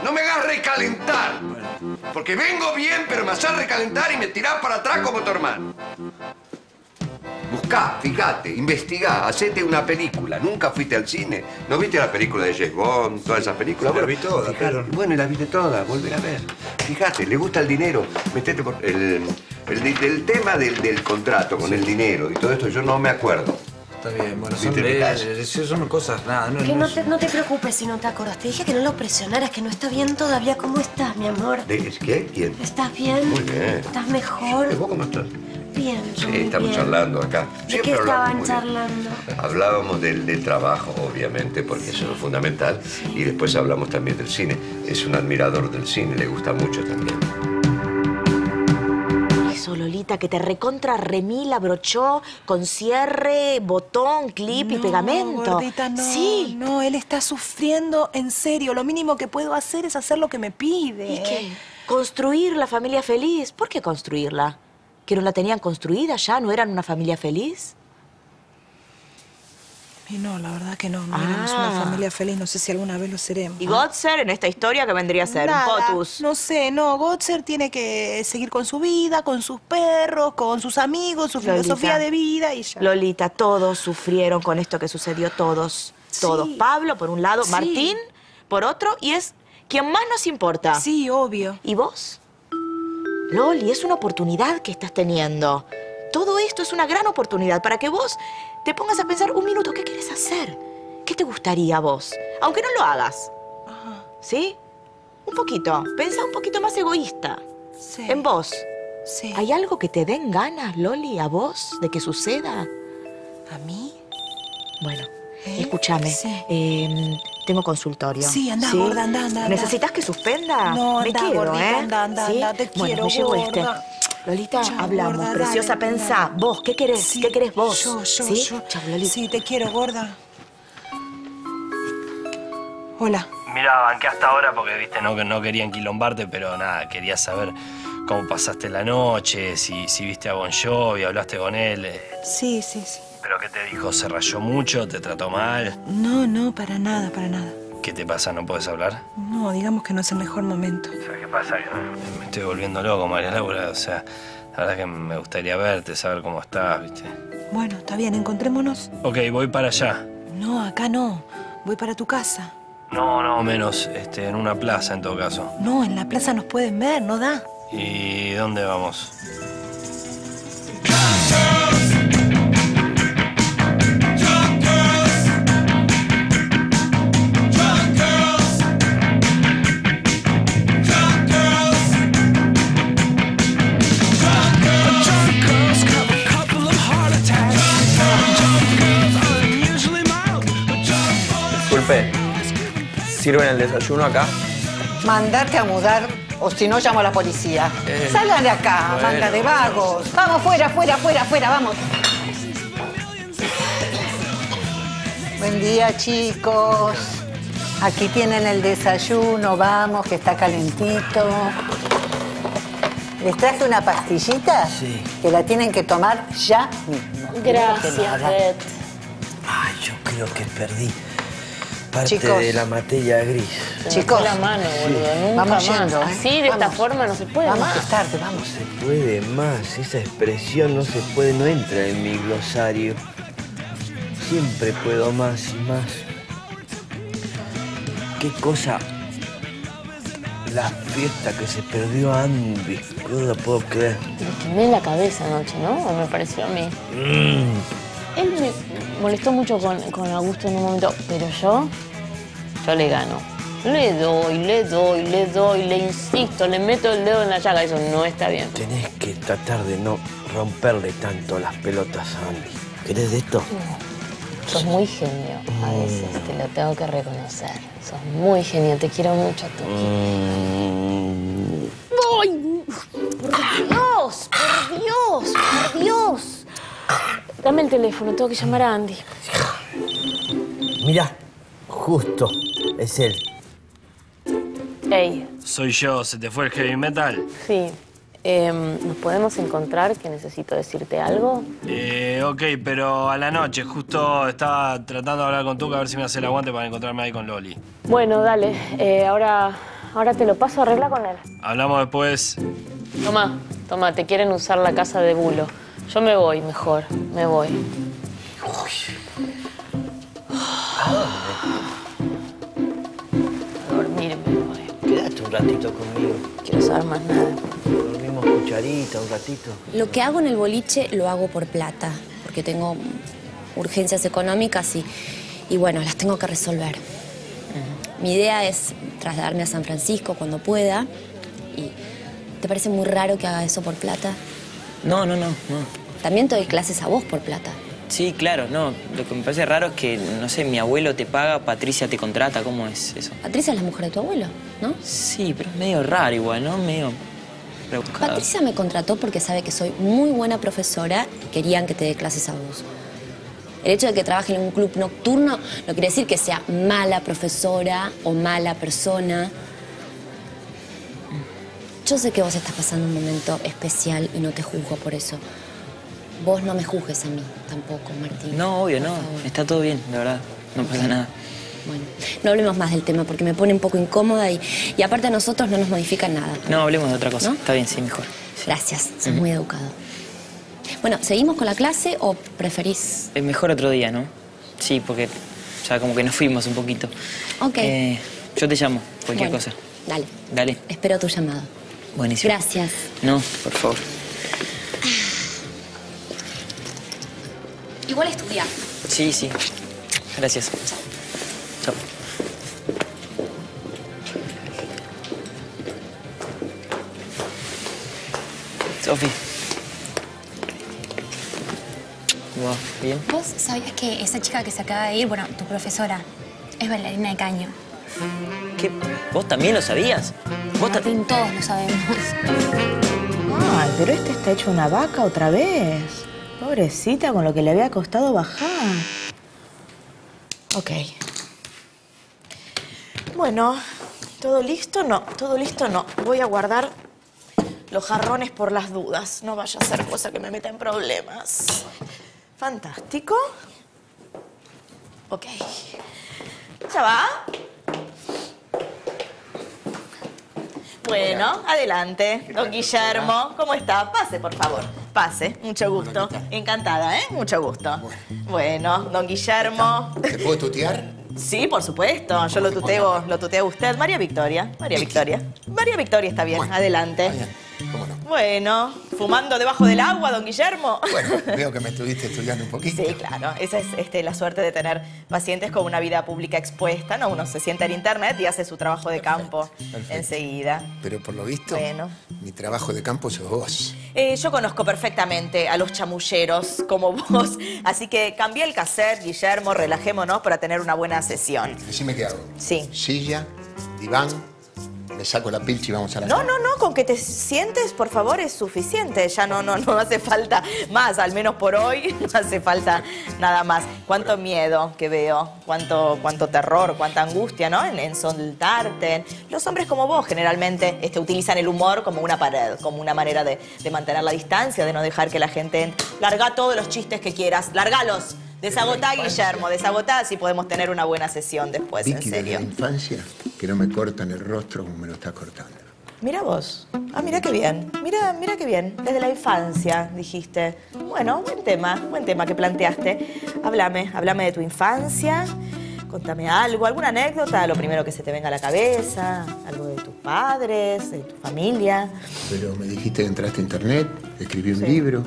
No me hagas recalentar. Porque vengo bien, pero me haces recalentar y me tirás para atrás como tu hermano. Buscá, fíjate, investigá, hacete una película. Nunca fuiste al cine. ¿No viste la película de James Bond, todas esas películas? Sí, la vi todas, pero- Bueno, y las viste todas, volver a ver. Fíjate, le gusta el dinero. Metete por... El, el, di- el tema del, del contrato con el dinero y todo esto, yo no me acuerdo. Está bien. Bueno, son, son cosas, nada. No, Que no no es- te, no te preocupes si no te acuerdas. Te dije que no lo presionaras, que no está bien todavía. ¿Cómo estás, mi amor? ¿De qué? ¿Quién? ¿Estás bien? Muy bien. ¿Estás mejor? ¿Y vos cómo estás? Bien, yo Sí, estamos bien. charlando acá. ¿De Siempre qué estaban charlando? Hablábamos del, del trabajo, obviamente, porque eso es fundamental. Y después hablamos también del cine. Es un admirador del cine, le gusta mucho también. Eso, Lolita, que te recontra remil abrochó con cierre, botón, clip y pegamento. Gordita, no. Sí. No, él está sufriendo en serio. Lo mínimo que puedo hacer es hacer lo que me pide. ¿Y qué? ¿Construir la familia feliz? ¿Por qué construirla? ¿Que no la tenían construida ya? ¿No eran una familia feliz? Y no, la verdad que no. No éramos una Ah. familia feliz. No sé si alguna vez lo seremos. ¿Y Gotzer en esta historia qué vendría a ser? Nada, Un potus. No sé, no. Gotzer tiene que seguir con su vida, con sus perros, con sus amigos, su Lolita. filosofía de vida y ya. Lolita, todos sufrieron con esto que sucedió, todos. Todos. Pablo, por un lado, Sí. Martín, por otro, y es quien más nos importa. Sí, obvio. ¿Y vos? Loli, es una oportunidad que estás teniendo. Todo esto es una gran oportunidad para que vos te pongas a pensar un minuto, ¿qué quieres hacer? ¿Qué te gustaría a vos? Aunque no lo hagas. ¿Sí? Un poquito. Pensa un poquito más egoísta. En vos. Sí. ¿Hay algo que te den ganas, Loli, a vos, de que suceda? ¿A mí? Bueno, escúchame. em, tengo consultorio. Sí, anda, gorda, anda, anda. ¿Necesitas que suspenda? No, Me anda, quedo, gordita, ¿eh? anda, anda, ¿Sí? anda, te bueno, quiero, me llevo este. Lolita, Chao, hablamos. gorda, Preciosa, dale, pensá. dale. ¿Vos qué querés? ¿Qué querés vos? Yo, yo, ¿Sí? yo. Lolita. Sí, te quiero, gorda. Hola. Mira, banqué hasta ahora porque, viste, no, no quería enquilombarte, pero nada, quería saber cómo pasaste la noche, si, si viste a Bon Jovi, hablaste con él. Sí, sí, sí. ¿Pero qué te dijo? ¿Se rayó mucho? ¿Te trató mal? No, no, para nada, para nada. ¿Qué te pasa? ¿No puedes hablar? No, digamos que no es el mejor momento. ¿Sabes qué pasa? Me estoy volviendo loco, María Laura. O sea, la verdad que me gustaría verte, saber cómo estás, viste. Bueno, está bien, encontrémonos. Ok, voy para allá. No, acá no. Voy para tu casa. No, no, menos, este, en una plaza en todo caso. No, en la plaza nos pueden ver, no da. ¿Y dónde vamos? ¿Sirven el desayuno acá? Mandarte a mudar o si no llamo a la policía. Eh, Salgan de acá, bueno, manga de vagos. Vamos, fuera, fuera, fuera, fuera, vamos. Buen día, chicos. Aquí tienen el desayuno, vamos, que está calentito. Les traje una pastillita que la tienen que tomar ya mismo. Gracias. Ay, yo creo que perdí parte Chicos. de la materia gris. Chicos. me fue la mano, boludo. Nunca Vamos más. yendo, ¿eh? Así, de esta Vamos. forma, no se puede Vamos, más. es tarde, vamos. Se puede más, esa expresión no se puede, no entra en mi glosario. Siempre puedo más y más. Qué cosa. La fiesta que se perdió Andy, no lo puedo creer. Me quemé la cabeza anoche, ¿no? O me pareció a mí. Mm. Él me molestó mucho con, con Augusto en un momento, pero yo, yo le gano. Le doy, le doy, le doy, le insisto, le meto el dedo en la llaga. Eso no está bien. Tenés que tratar de no romperle tanto las pelotas a Andy. ¿Querés de esto? Sos muy genio, a veces, te lo tengo que reconocer. Sos muy genio, te quiero mucho, Tuki. Mm. ¡Ay! ¡Por Dios! ¡Por Dios! ¡Por Dios! Dame el teléfono, tengo que llamar a Andy. Mira, justo, es él. Ey, Soy yo, ¿se te fue el heavy metal? sí. em, ¿Nos podemos encontrar? Que necesito decirte algo. Eh, ok, pero a la noche, justo estaba tratando de hablar con Tuca a ver si me hace el aguante para encontrarme ahí con Loli. Bueno, dale. eh, ahora, ahora te lo paso, arregla con él. Hablamos después. Toma, toma, te quieren usar la casa de bulo. Yo me voy, mejor, me voy. A dormir me voy. Quédate un ratito conmigo. Quiero saber más nada. Dormimos cucharita un ratito. Lo que hago en el boliche lo hago por plata, porque tengo urgencias económicas y, y bueno, las tengo que resolver. Mi idea es trasladarme a San Francisco cuando pueda. ¿Y te parece muy raro que haga eso por plata? No, no, no, no. También te doy clases a vos por plata. Sí, claro, no. Lo que me parece raro es que, no sé, mi abuelo te paga, Patricia te contrata. ¿Cómo es eso? Patricia es la mujer de tu abuelo, ¿no? Sí, pero es medio raro igual, ¿no? Medio rebuscado. Patricia me contrató porque sabe que soy muy buena profesora y querían que te dé clases a vos. El hecho de que trabaje en un club nocturno no quiere decir que sea mala profesora o mala persona. Yo sé que vos estás pasando un momento especial y no te juzgo por eso. Vos no me juzgues a mí tampoco, Martín. No, obvio, no. Está todo bien, la verdad. No pasa nada. Bueno, no hablemos más del tema porque me pone un poco incómoda y, y aparte a nosotros no nos modifican nada. No, hablemos de otra cosa. ¿No? Está bien, sí, mejor. Gracias, sos Ujú. muy educado. Bueno, ¿seguimos con la clase o preferís...? Es mejor otro día, ¿no? Sí, porque ya como que nos fuimos un poquito. Ok. Eh, yo te llamo, cualquier Bueno. cosa. Dale, Dale. espero tu llamado. Buenísimo. Gracias. No, por favor. Igual estudia. Sí, sí. Gracias. Chao. Sofi. Wow, bien. ¿Vos sabías que esa chica que se acaba de ir, bueno, tu profesora, es bailarina de caño? ¿Qué? ¿Vos también lo sabías? ¿Vos ta- Martín, todos lo sabemos. Ay, pero este está hecho una vaca otra vez. Pobrecita con lo que le había costado bajar. Ok. Bueno, ¿todo listo? No, todo listo no. Voy a guardar los jarrones por las dudas. No vaya a ser cosa que me meta en problemas. Fantástico. Ok. ¿Ya va? Bueno, adelante. Don Guillermo, ¿cómo está? Pase, por favor. Pase. Mucho gusto. Encantada, ¿eh? Mucho gusto. Bueno, don Guillermo. ¿Te puedo tutear? Sí, por supuesto. Yo lo tuteo, lo tuteo a usted. María Victoria. María Victoria. María Victoria está bien. Adelante. ¿Cómo no? Bueno, fumando debajo del agua, don Guillermo. Bueno, veo que me estuviste estudiando un poquito. Sí, claro. Esa es este, la suerte de tener pacientes con una vida pública expuesta, ¿no? Uno se sienta en internet y hace su trabajo de campo perfecto. enseguida. Pero por lo visto, Bueno. mi trabajo de campo sos vos. Eh, yo conozco perfectamente a los chamulleros como vos, así que cambié el cassette, Guillermo, relajémonos para tener una buena sesión. Decime qué hago. Sí. Silla, diván, me saco la pilcha y vamos a la No, cama. no, no, con que te sientes, por favor, es suficiente. Ya no, no, no hace falta más, al menos por hoy no hace falta nada más. Cuánto miedo que veo, cuánto, cuánto terror, cuánta angustia, ¿no? En, en soltarte. Los hombres como vos generalmente este, utilizan el humor como una pared, como una manera de, de mantener la distancia, de no dejar que la gente. Larga todos los chistes que quieras, largalos. Desagotá, Guillermo, desagotá, así podemos tener una buena sesión después, en Vicky, serio. la infancia, que no me cortan el rostro como me lo está cortando. Mira vos. Ah, mira qué bien. Mira, mira qué bien. Desde la infancia, dijiste. Bueno, buen tema, buen tema que planteaste. Háblame, háblame de tu infancia. Contame algo, alguna anécdota, lo primero que se te venga a la cabeza, algo de tus padres, de tu familia. Pero me dijiste que entraste a internet, escribí un Sí. libro,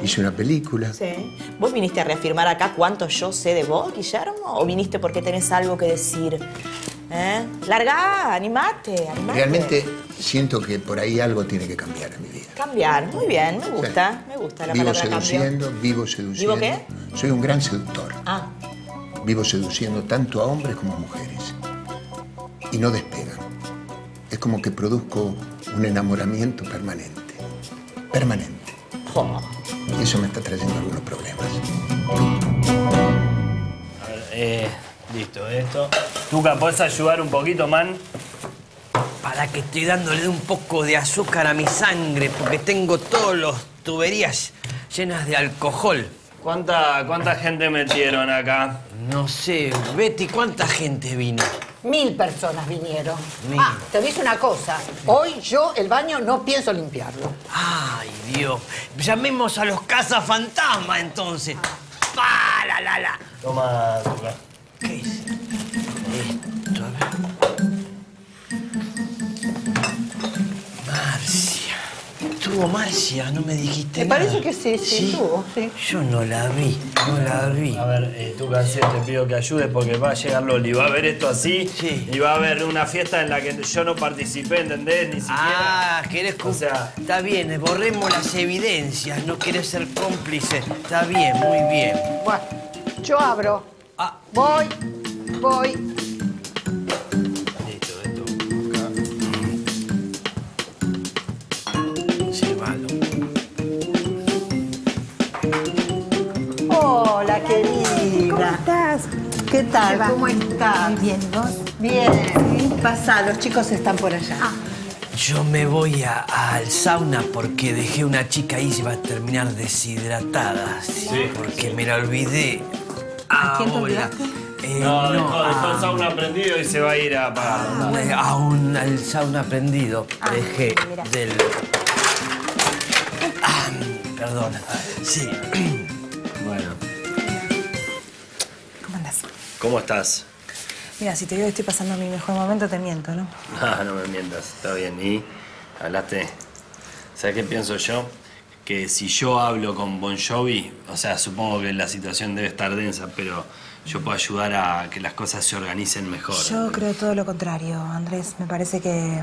Sí. hice una película. Sí. ¿Vos viniste a reafirmar acá cuánto yo sé de vos, Guillermo? ¿O viniste porque tenés algo que decir? ¿Eh? Larga, animate, animate. Realmente siento que por ahí algo tiene que cambiar en mi vida. Cambiar, muy bien, me gusta, me gusta la vivo palabra cambio. seduciendo, vivo seduciendo. qué? Soy un gran seductor. Ah, Vivo seduciendo tanto a hombres como a mujeres. Y no despegan. Es como que produzco un enamoramiento permanente. Permanente. Y eso me está trayendo algunos problemas. A ver, eh, listo, esto. Tuca, ¿puedes ayudar un poquito, man? Para que estoy dándole un poco de azúcar a mi sangre, porque tengo todas las tuberías llenas de alcohol. ¿Cuánta, ¿Cuánta gente metieron acá? No sé, Betty, ¿cuánta gente vino? Mil personas vinieron. Mil. Ah, te dice una cosa. Hoy yo el baño no pienso limpiarlo. Ay, Dios. Llamemos a los cazafantasmas entonces. ¡Pa, la, la, la! Toma. ¿Qué es? Estuvo Marcia, no me dijiste Me nada. parece que sí, sí, estuvo, sí. Yo no la vi, no la vi. A ver, eh, tú cansé, te pido que ayudes porque va a llegar Loli. Va a ver esto así y va a haber una fiesta en la que yo no participé, ¿entendés? Ni siquiera. Ah, querés o sea, Está bien, borremos las evidencias, no querés ser cómplice. Está bien, muy bien. Bueno, yo abro. Ah. Voy, voy. Estás? ¿Qué tal? ¿Cómo estás? Muy bien, ¿y vos? Bien. Pasá, los chicos están por allá. Yo me voy a- al sauna porque dejé una chica ahí y se va a terminar deshidratada. Sí, porque me la olvidé. ¿A quién? Eh, No, dejó, a- dejó el sauna prendido y se va a ir a apagar. Eh, a un al sauna prendido dejé del. Ah, perdón. Sí. ¿Cómo estás? Mira, si te digo que estoy pasando mi mejor momento, te miento, ¿no? Ah, no me mientas, está bien. ¿Y hablaste? ¿Sabes qué pienso yo? Que si yo hablo con Bon Jovi, o sea, supongo que la situación debe estar densa, pero yo puedo ayudar a que las cosas se organicen mejor. Yo creo todo lo contrario, Andrés. Me parece que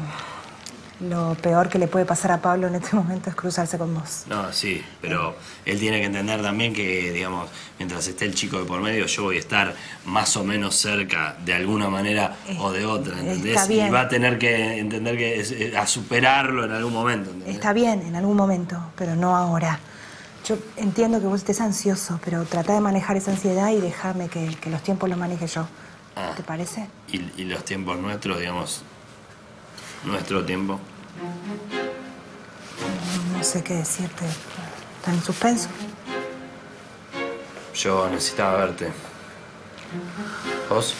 lo peor que le puede pasar a Pablo en este momento es cruzarse con vos. No, sí, pero él tiene que entender también que, digamos, mientras esté el chico de por medio, yo voy a estar más o menos cerca de alguna manera o de otra, ¿entendés? está bien. Y va a tener que entender que es- eh, a superarlo en algún momento. ¿entendés? Está bien en algún momento, pero no ahora. Yo entiendo que vos estés ansioso, pero trata de manejar esa ansiedad y déjame que, que los tiempos los maneje yo. Ah, ¿Te parece? y, y los tiempos nuestros, digamos, nuestro tiempo. No, no sé qué decirte. ¿Están en suspenso? Yo necesitaba verte. ¿Vos?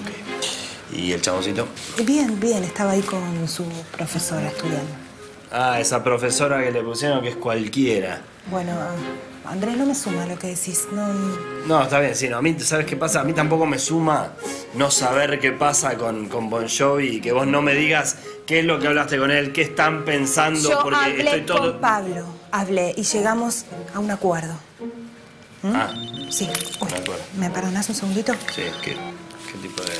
Ok. ¿Y el chaboncito? Bien, bien. Estaba ahí con su profesora estudiando. Ah, esa profesora que le pusieron que es cualquiera. Bueno, Andrés, no me suma lo que decís. No, No, está bien, sí, no. A mí, ¿sabes qué pasa? A mí tampoco me suma no saber qué pasa con, con Bon Jovi y que vos no me digas qué es lo que hablaste con él, qué están pensando, Yo porque hablé estoy todo. con Pablo. Hablé y llegamos a un acuerdo. ¿Mm? Ah, Sí. Uy, de acuerdo. ¿Me perdonás un segundito? Sí, ¿qué, qué tipo de.?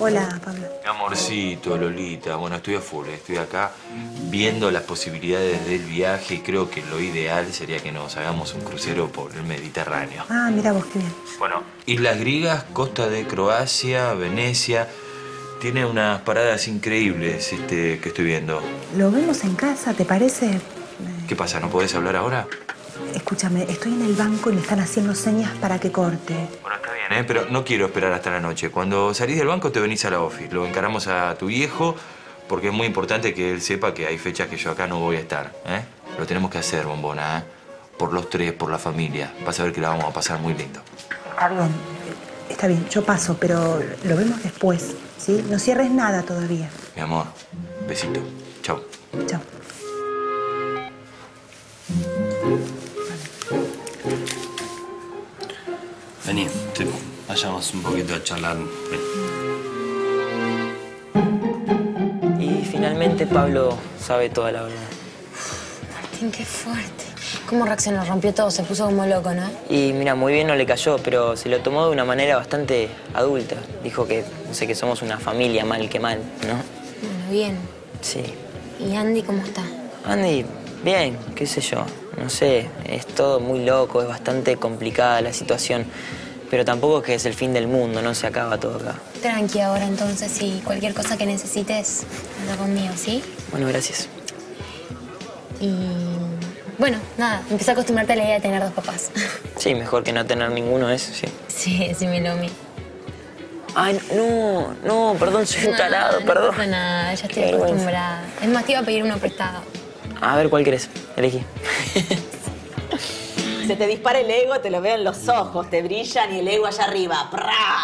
Hola, Pablo. Mi amorcito, Lolita. Bueno, estoy a full, eh. estoy acá viendo las posibilidades del viaje y creo que lo ideal sería que nos hagamos un crucero por el Mediterráneo. Ah, mira vos, qué bien. Bueno, Islas Griegas, costa de Croacia, Venecia. Tiene unas paradas increíbles este, que estoy viendo. Lo vemos en casa, ¿te parece? ¿Qué pasa? ¿No podés hablar ahora? Escúchame, estoy en el banco y me están haciendo señas para que corte. Bien, ¿eh? Pero no quiero esperar hasta la noche. Cuando salís del banco te venís a la office. Lo encaramos a tu viejo porque es muy importante que él sepa que hay fechas que yo acá no voy a estar. ¿eh? Lo tenemos que hacer, bombona, ¿eh? Por los tres, por la familia. Vas a ver que la vamos a pasar muy lindo. Está bien, está bien, yo paso, pero lo vemos después, ¿sí? No cierres nada todavía. Mi amor, besito. Chao. Chao. Vení, te- vayamos un poquito a charlar. Ven. Y finalmente Pablo sabe toda la verdad. Martín, qué fuerte. ¿Cómo reaccionó? Rompió todo, se puso como loco, ¿no? Y mira, muy bien no le cayó, pero se lo tomó de una manera bastante adulta. Dijo que, no sé, que somos una familia mal que mal, ¿no? Bueno, bien. Sí. ¿Y Andy cómo está? Andy, bien, qué sé yo. No sé, es todo muy loco, es bastante complicada la situación. Pero tampoco es que es el fin del mundo, no se acaba todo acá. Tranqui ahora entonces y cualquier cosa que necesites, anda conmigo, ¿sí? Bueno, gracias. Y bueno, nada, empecé a acostumbrarte a la idea de tener dos papás. Sí, mejor que no tener ninguno eso, sí. sí, decímelo a mí. Ay, no, no, perdón, soy un no perdón. pasa nada, ya estoy Qué vergüenza. acostumbrada. Es más, te iba a pedir uno prestado. A ver, ¿cuál querés? Elegí. Se te dispara el ego, te lo veo en los ojos, te brillan y el ego allá arriba.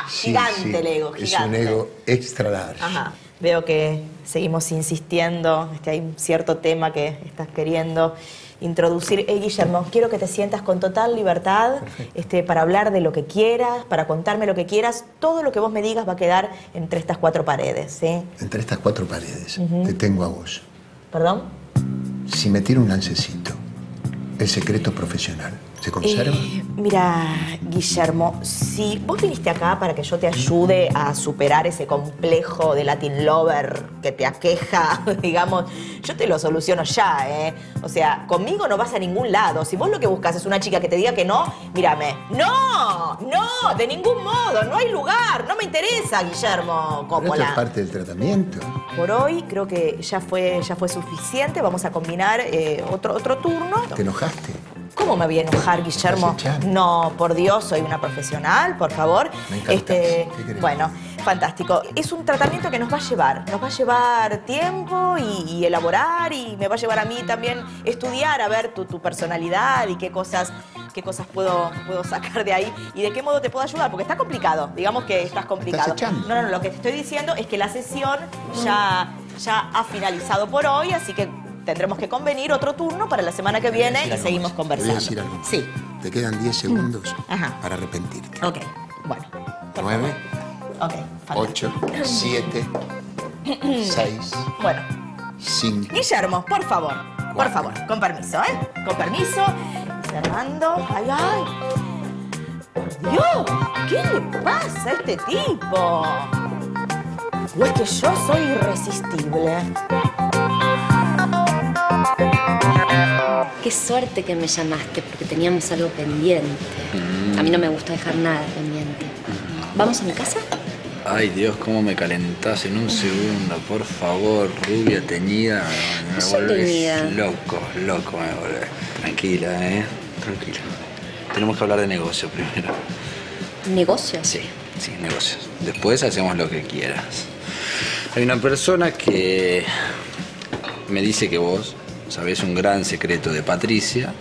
Sí, Gigante sí, el ego, Es gigante. un ego extra large. Ajá. Veo que seguimos insistiendo, este, hay un cierto tema que estás queriendo introducir. Eh, Guillermo, quiero que te sientas con total libertad este, para hablar de lo que quieras, para contarme lo que quieras. Todo lo que vos me digas va a quedar entre estas cuatro paredes, ¿sí? Entre estas cuatro paredes, te tengo a vos. ¿Perdón? Si me tiro un lancecito, el secreto profesional, ¿se conserva? Eh, mira, Guillermo, si vos viniste acá para que yo te ayude a superar ese complejo de Latin Lover que te aqueja, digamos, yo te lo soluciono ya, ¿eh? O sea, conmigo no vas a ningún lado. Si vos lo que buscas es una chica que te diga que no, mírame. ¡No! ¡No! De ningún modo, no hay lugar, no me interesa, Guillermo Pero esto es Coppola. parte del tratamiento. Por hoy creo que ya fue, ya fue suficiente. Vamos a combinar eh, otro, otro turno. ¿Te enojaste? ¿Cómo me voy a enojar, Guillermo? No, por Dios, soy una profesional, por favor. Me encanta. Este, bueno, fantástico. Es un tratamiento que nos va a llevar, nos va a llevar tiempo y, y elaborar y me va a llevar a mí también estudiar, a ver tu, tu personalidad y qué cosas, qué cosas puedo, puedo sacar de ahí y de qué modo te puedo ayudar, porque está complicado. Digamos que estás complicado. No, no, no, lo que te estoy diciendo es que la sesión ya, ya ha finalizado por hoy, así que tendremos que convenir otro turno para la semana que viene y seguimos Te voy a conversando. decir algo. Sí. Te quedan 10 segundos Ajá. para arrepentirte. Ok, bueno. 9, Ok, 8, 7, 6, Bueno, 5. Guillermo, por favor, por favor, con permiso, ¿eh? Con permiso. Cerrando. ¡Ay, ay! ¡Por Dios! ¿Qué le pasa a este tipo? ¿O es que yo soy irresistible? Qué suerte que me llamaste porque teníamos algo pendiente. A mí no me gusta dejar nada pendiente. ¿Vamos a mi casa? Ay Dios, cómo me calentás en un segundo, por favor, rubia teñida, me Yo volvés teñida. loco, loco me volvés. Tranquila, eh, tranquila. Tenemos que hablar de negocio primero. ¿Negocios? Sí, sí, negocios. Después hacemos lo que quieras. Hay una persona que me dice que vos sabés un gran secreto de Patricia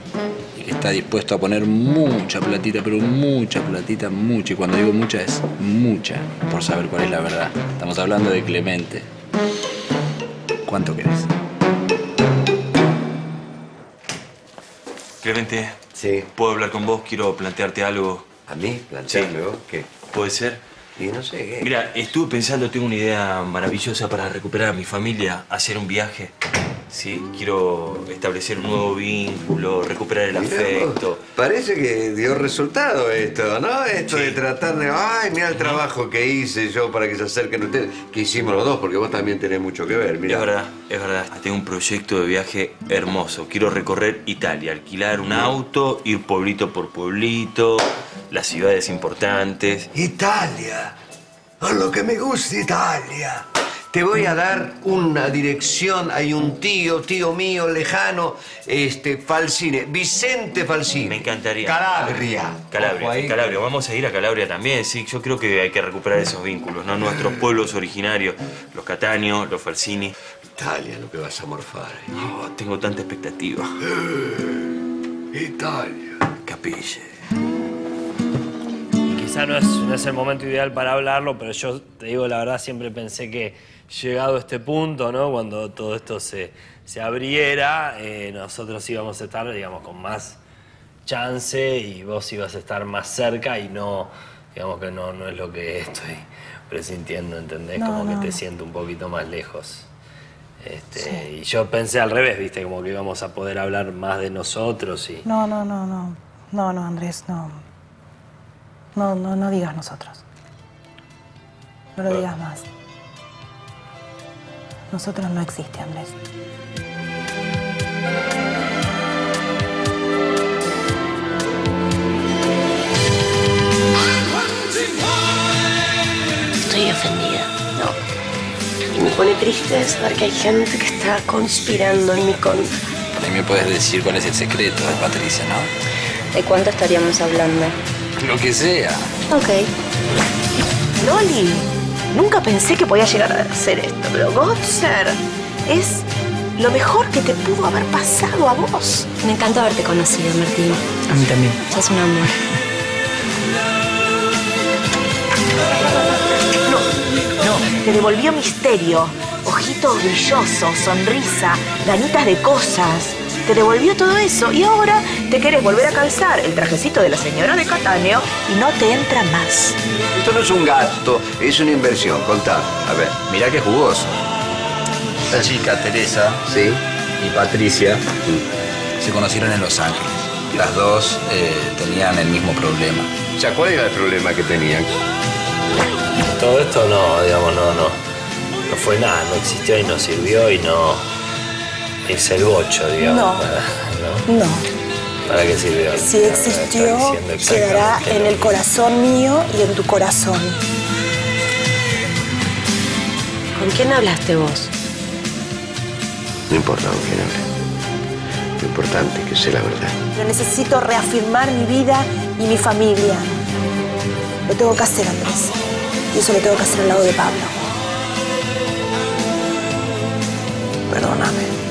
y que está dispuesto a poner mucha platita, pero mucha platita, mucha. Y cuando digo mucha es mucha, por saber cuál es la verdad. Estamos hablando de Clemente. ¿Cuánto querés? Clemente. Sí. ¿Puedo hablar con vos? Quiero plantearte algo. ¿A mí? ¿Plantearme vos? ¿Qué? ¿Puede ser? Y no sé qué. Mira, estuve pensando, tengo una idea maravillosa para recuperar a mi familia, hacer un viaje. Sí, quiero establecer un nuevo vínculo, recuperar el Mirá afecto. vos, Parece que dio resultado esto, ¿no? Esto de tratar de. Ay, mira el trabajo que hice yo para que se acerquen ustedes. Que hicimos los dos, porque vos también tenés mucho que ver, mira. Es verdad, es verdad. Tengo un proyecto de viaje hermoso. Quiero recorrer Italia, alquilar un auto, ir pueblito por pueblito, las ciudades importantes. Italia. A lo que me gusta Italia. Te voy a dar una dirección. Hay un tío, tío mío, lejano, este, Falsine. Vicente Falsine. Me encantaría. Calabria. Calabria, ahí. Calabria. Vamos a ir a Calabria también, sí. Yo creo que hay que recuperar esos vínculos, ¿no? Nuestros pueblos originarios, los Catania, los Falsini. Italia, lo que vas a morfar. Oh, tengo tanta expectativa. Italia. Capille. Quizá no es, no es el momento ideal para hablarlo, pero yo te digo la verdad, siempre pensé que llegado a este punto, ¿no? Cuando todo esto se, se abriera, eh, nosotros íbamos a estar, digamos, con más chance y vos ibas a estar más cerca y no, digamos que no, no es lo que estoy presintiendo, ¿entendés? No, como no. que te siento un poquito más lejos. Este, Y yo pensé al revés, ¿viste? Como que íbamos a poder hablar más de nosotros y... No, no, no, no. No, no, Andrés, no. No, no, no digas nosotros. No lo digas más. Nosotros no existe, Andrés. Estoy ofendida. No. Y me pone triste saber que hay gente que está conspirando en mi contra. Por ahí me puedes decir cuál es el secreto de Patricia, ¿no? ¿De cuánto estaríamos hablando? Lo que sea. Ok. Loli, nunca pensé que podía llegar a hacer esto, pero Gotzer es lo mejor que te pudo haber pasado a vos. Me encanta haberte conocido, Martín. A mí también. Sos un amor. No, te devolvió misterio, ojitos brillosos, sonrisa, ganitas de cosas. Te devolvió todo eso y ahora te querés volver a calzar el trajecito de la señora de Catáneo y no te entra más. Esto no es un gasto, es una inversión. Contá, a ver. Mirá qué jugoso. Esta chica, Teresa, ¿Sí? y Patricia, se conocieron en Los Ángeles. Las dos eh, tenían el mismo problema. O sea, ¿cuál era el problema que tenían? Todo esto no, digamos, no, no. No fue nada, no existió y no sirvió y no. Es el bocho, digamos. No. Para, ¿no? No. ¿Para qué sirvió? Si existió, quedará en el corazón mío y en tu corazón. ¿Con quién hablaste vos? No importa con quién hable. Lo importante es que sé la verdad. Yo necesito reafirmar mi vida y mi familia. Lo tengo que hacer, Andrés. Y eso lo tengo que hacer al lado de Pablo. Perdóname.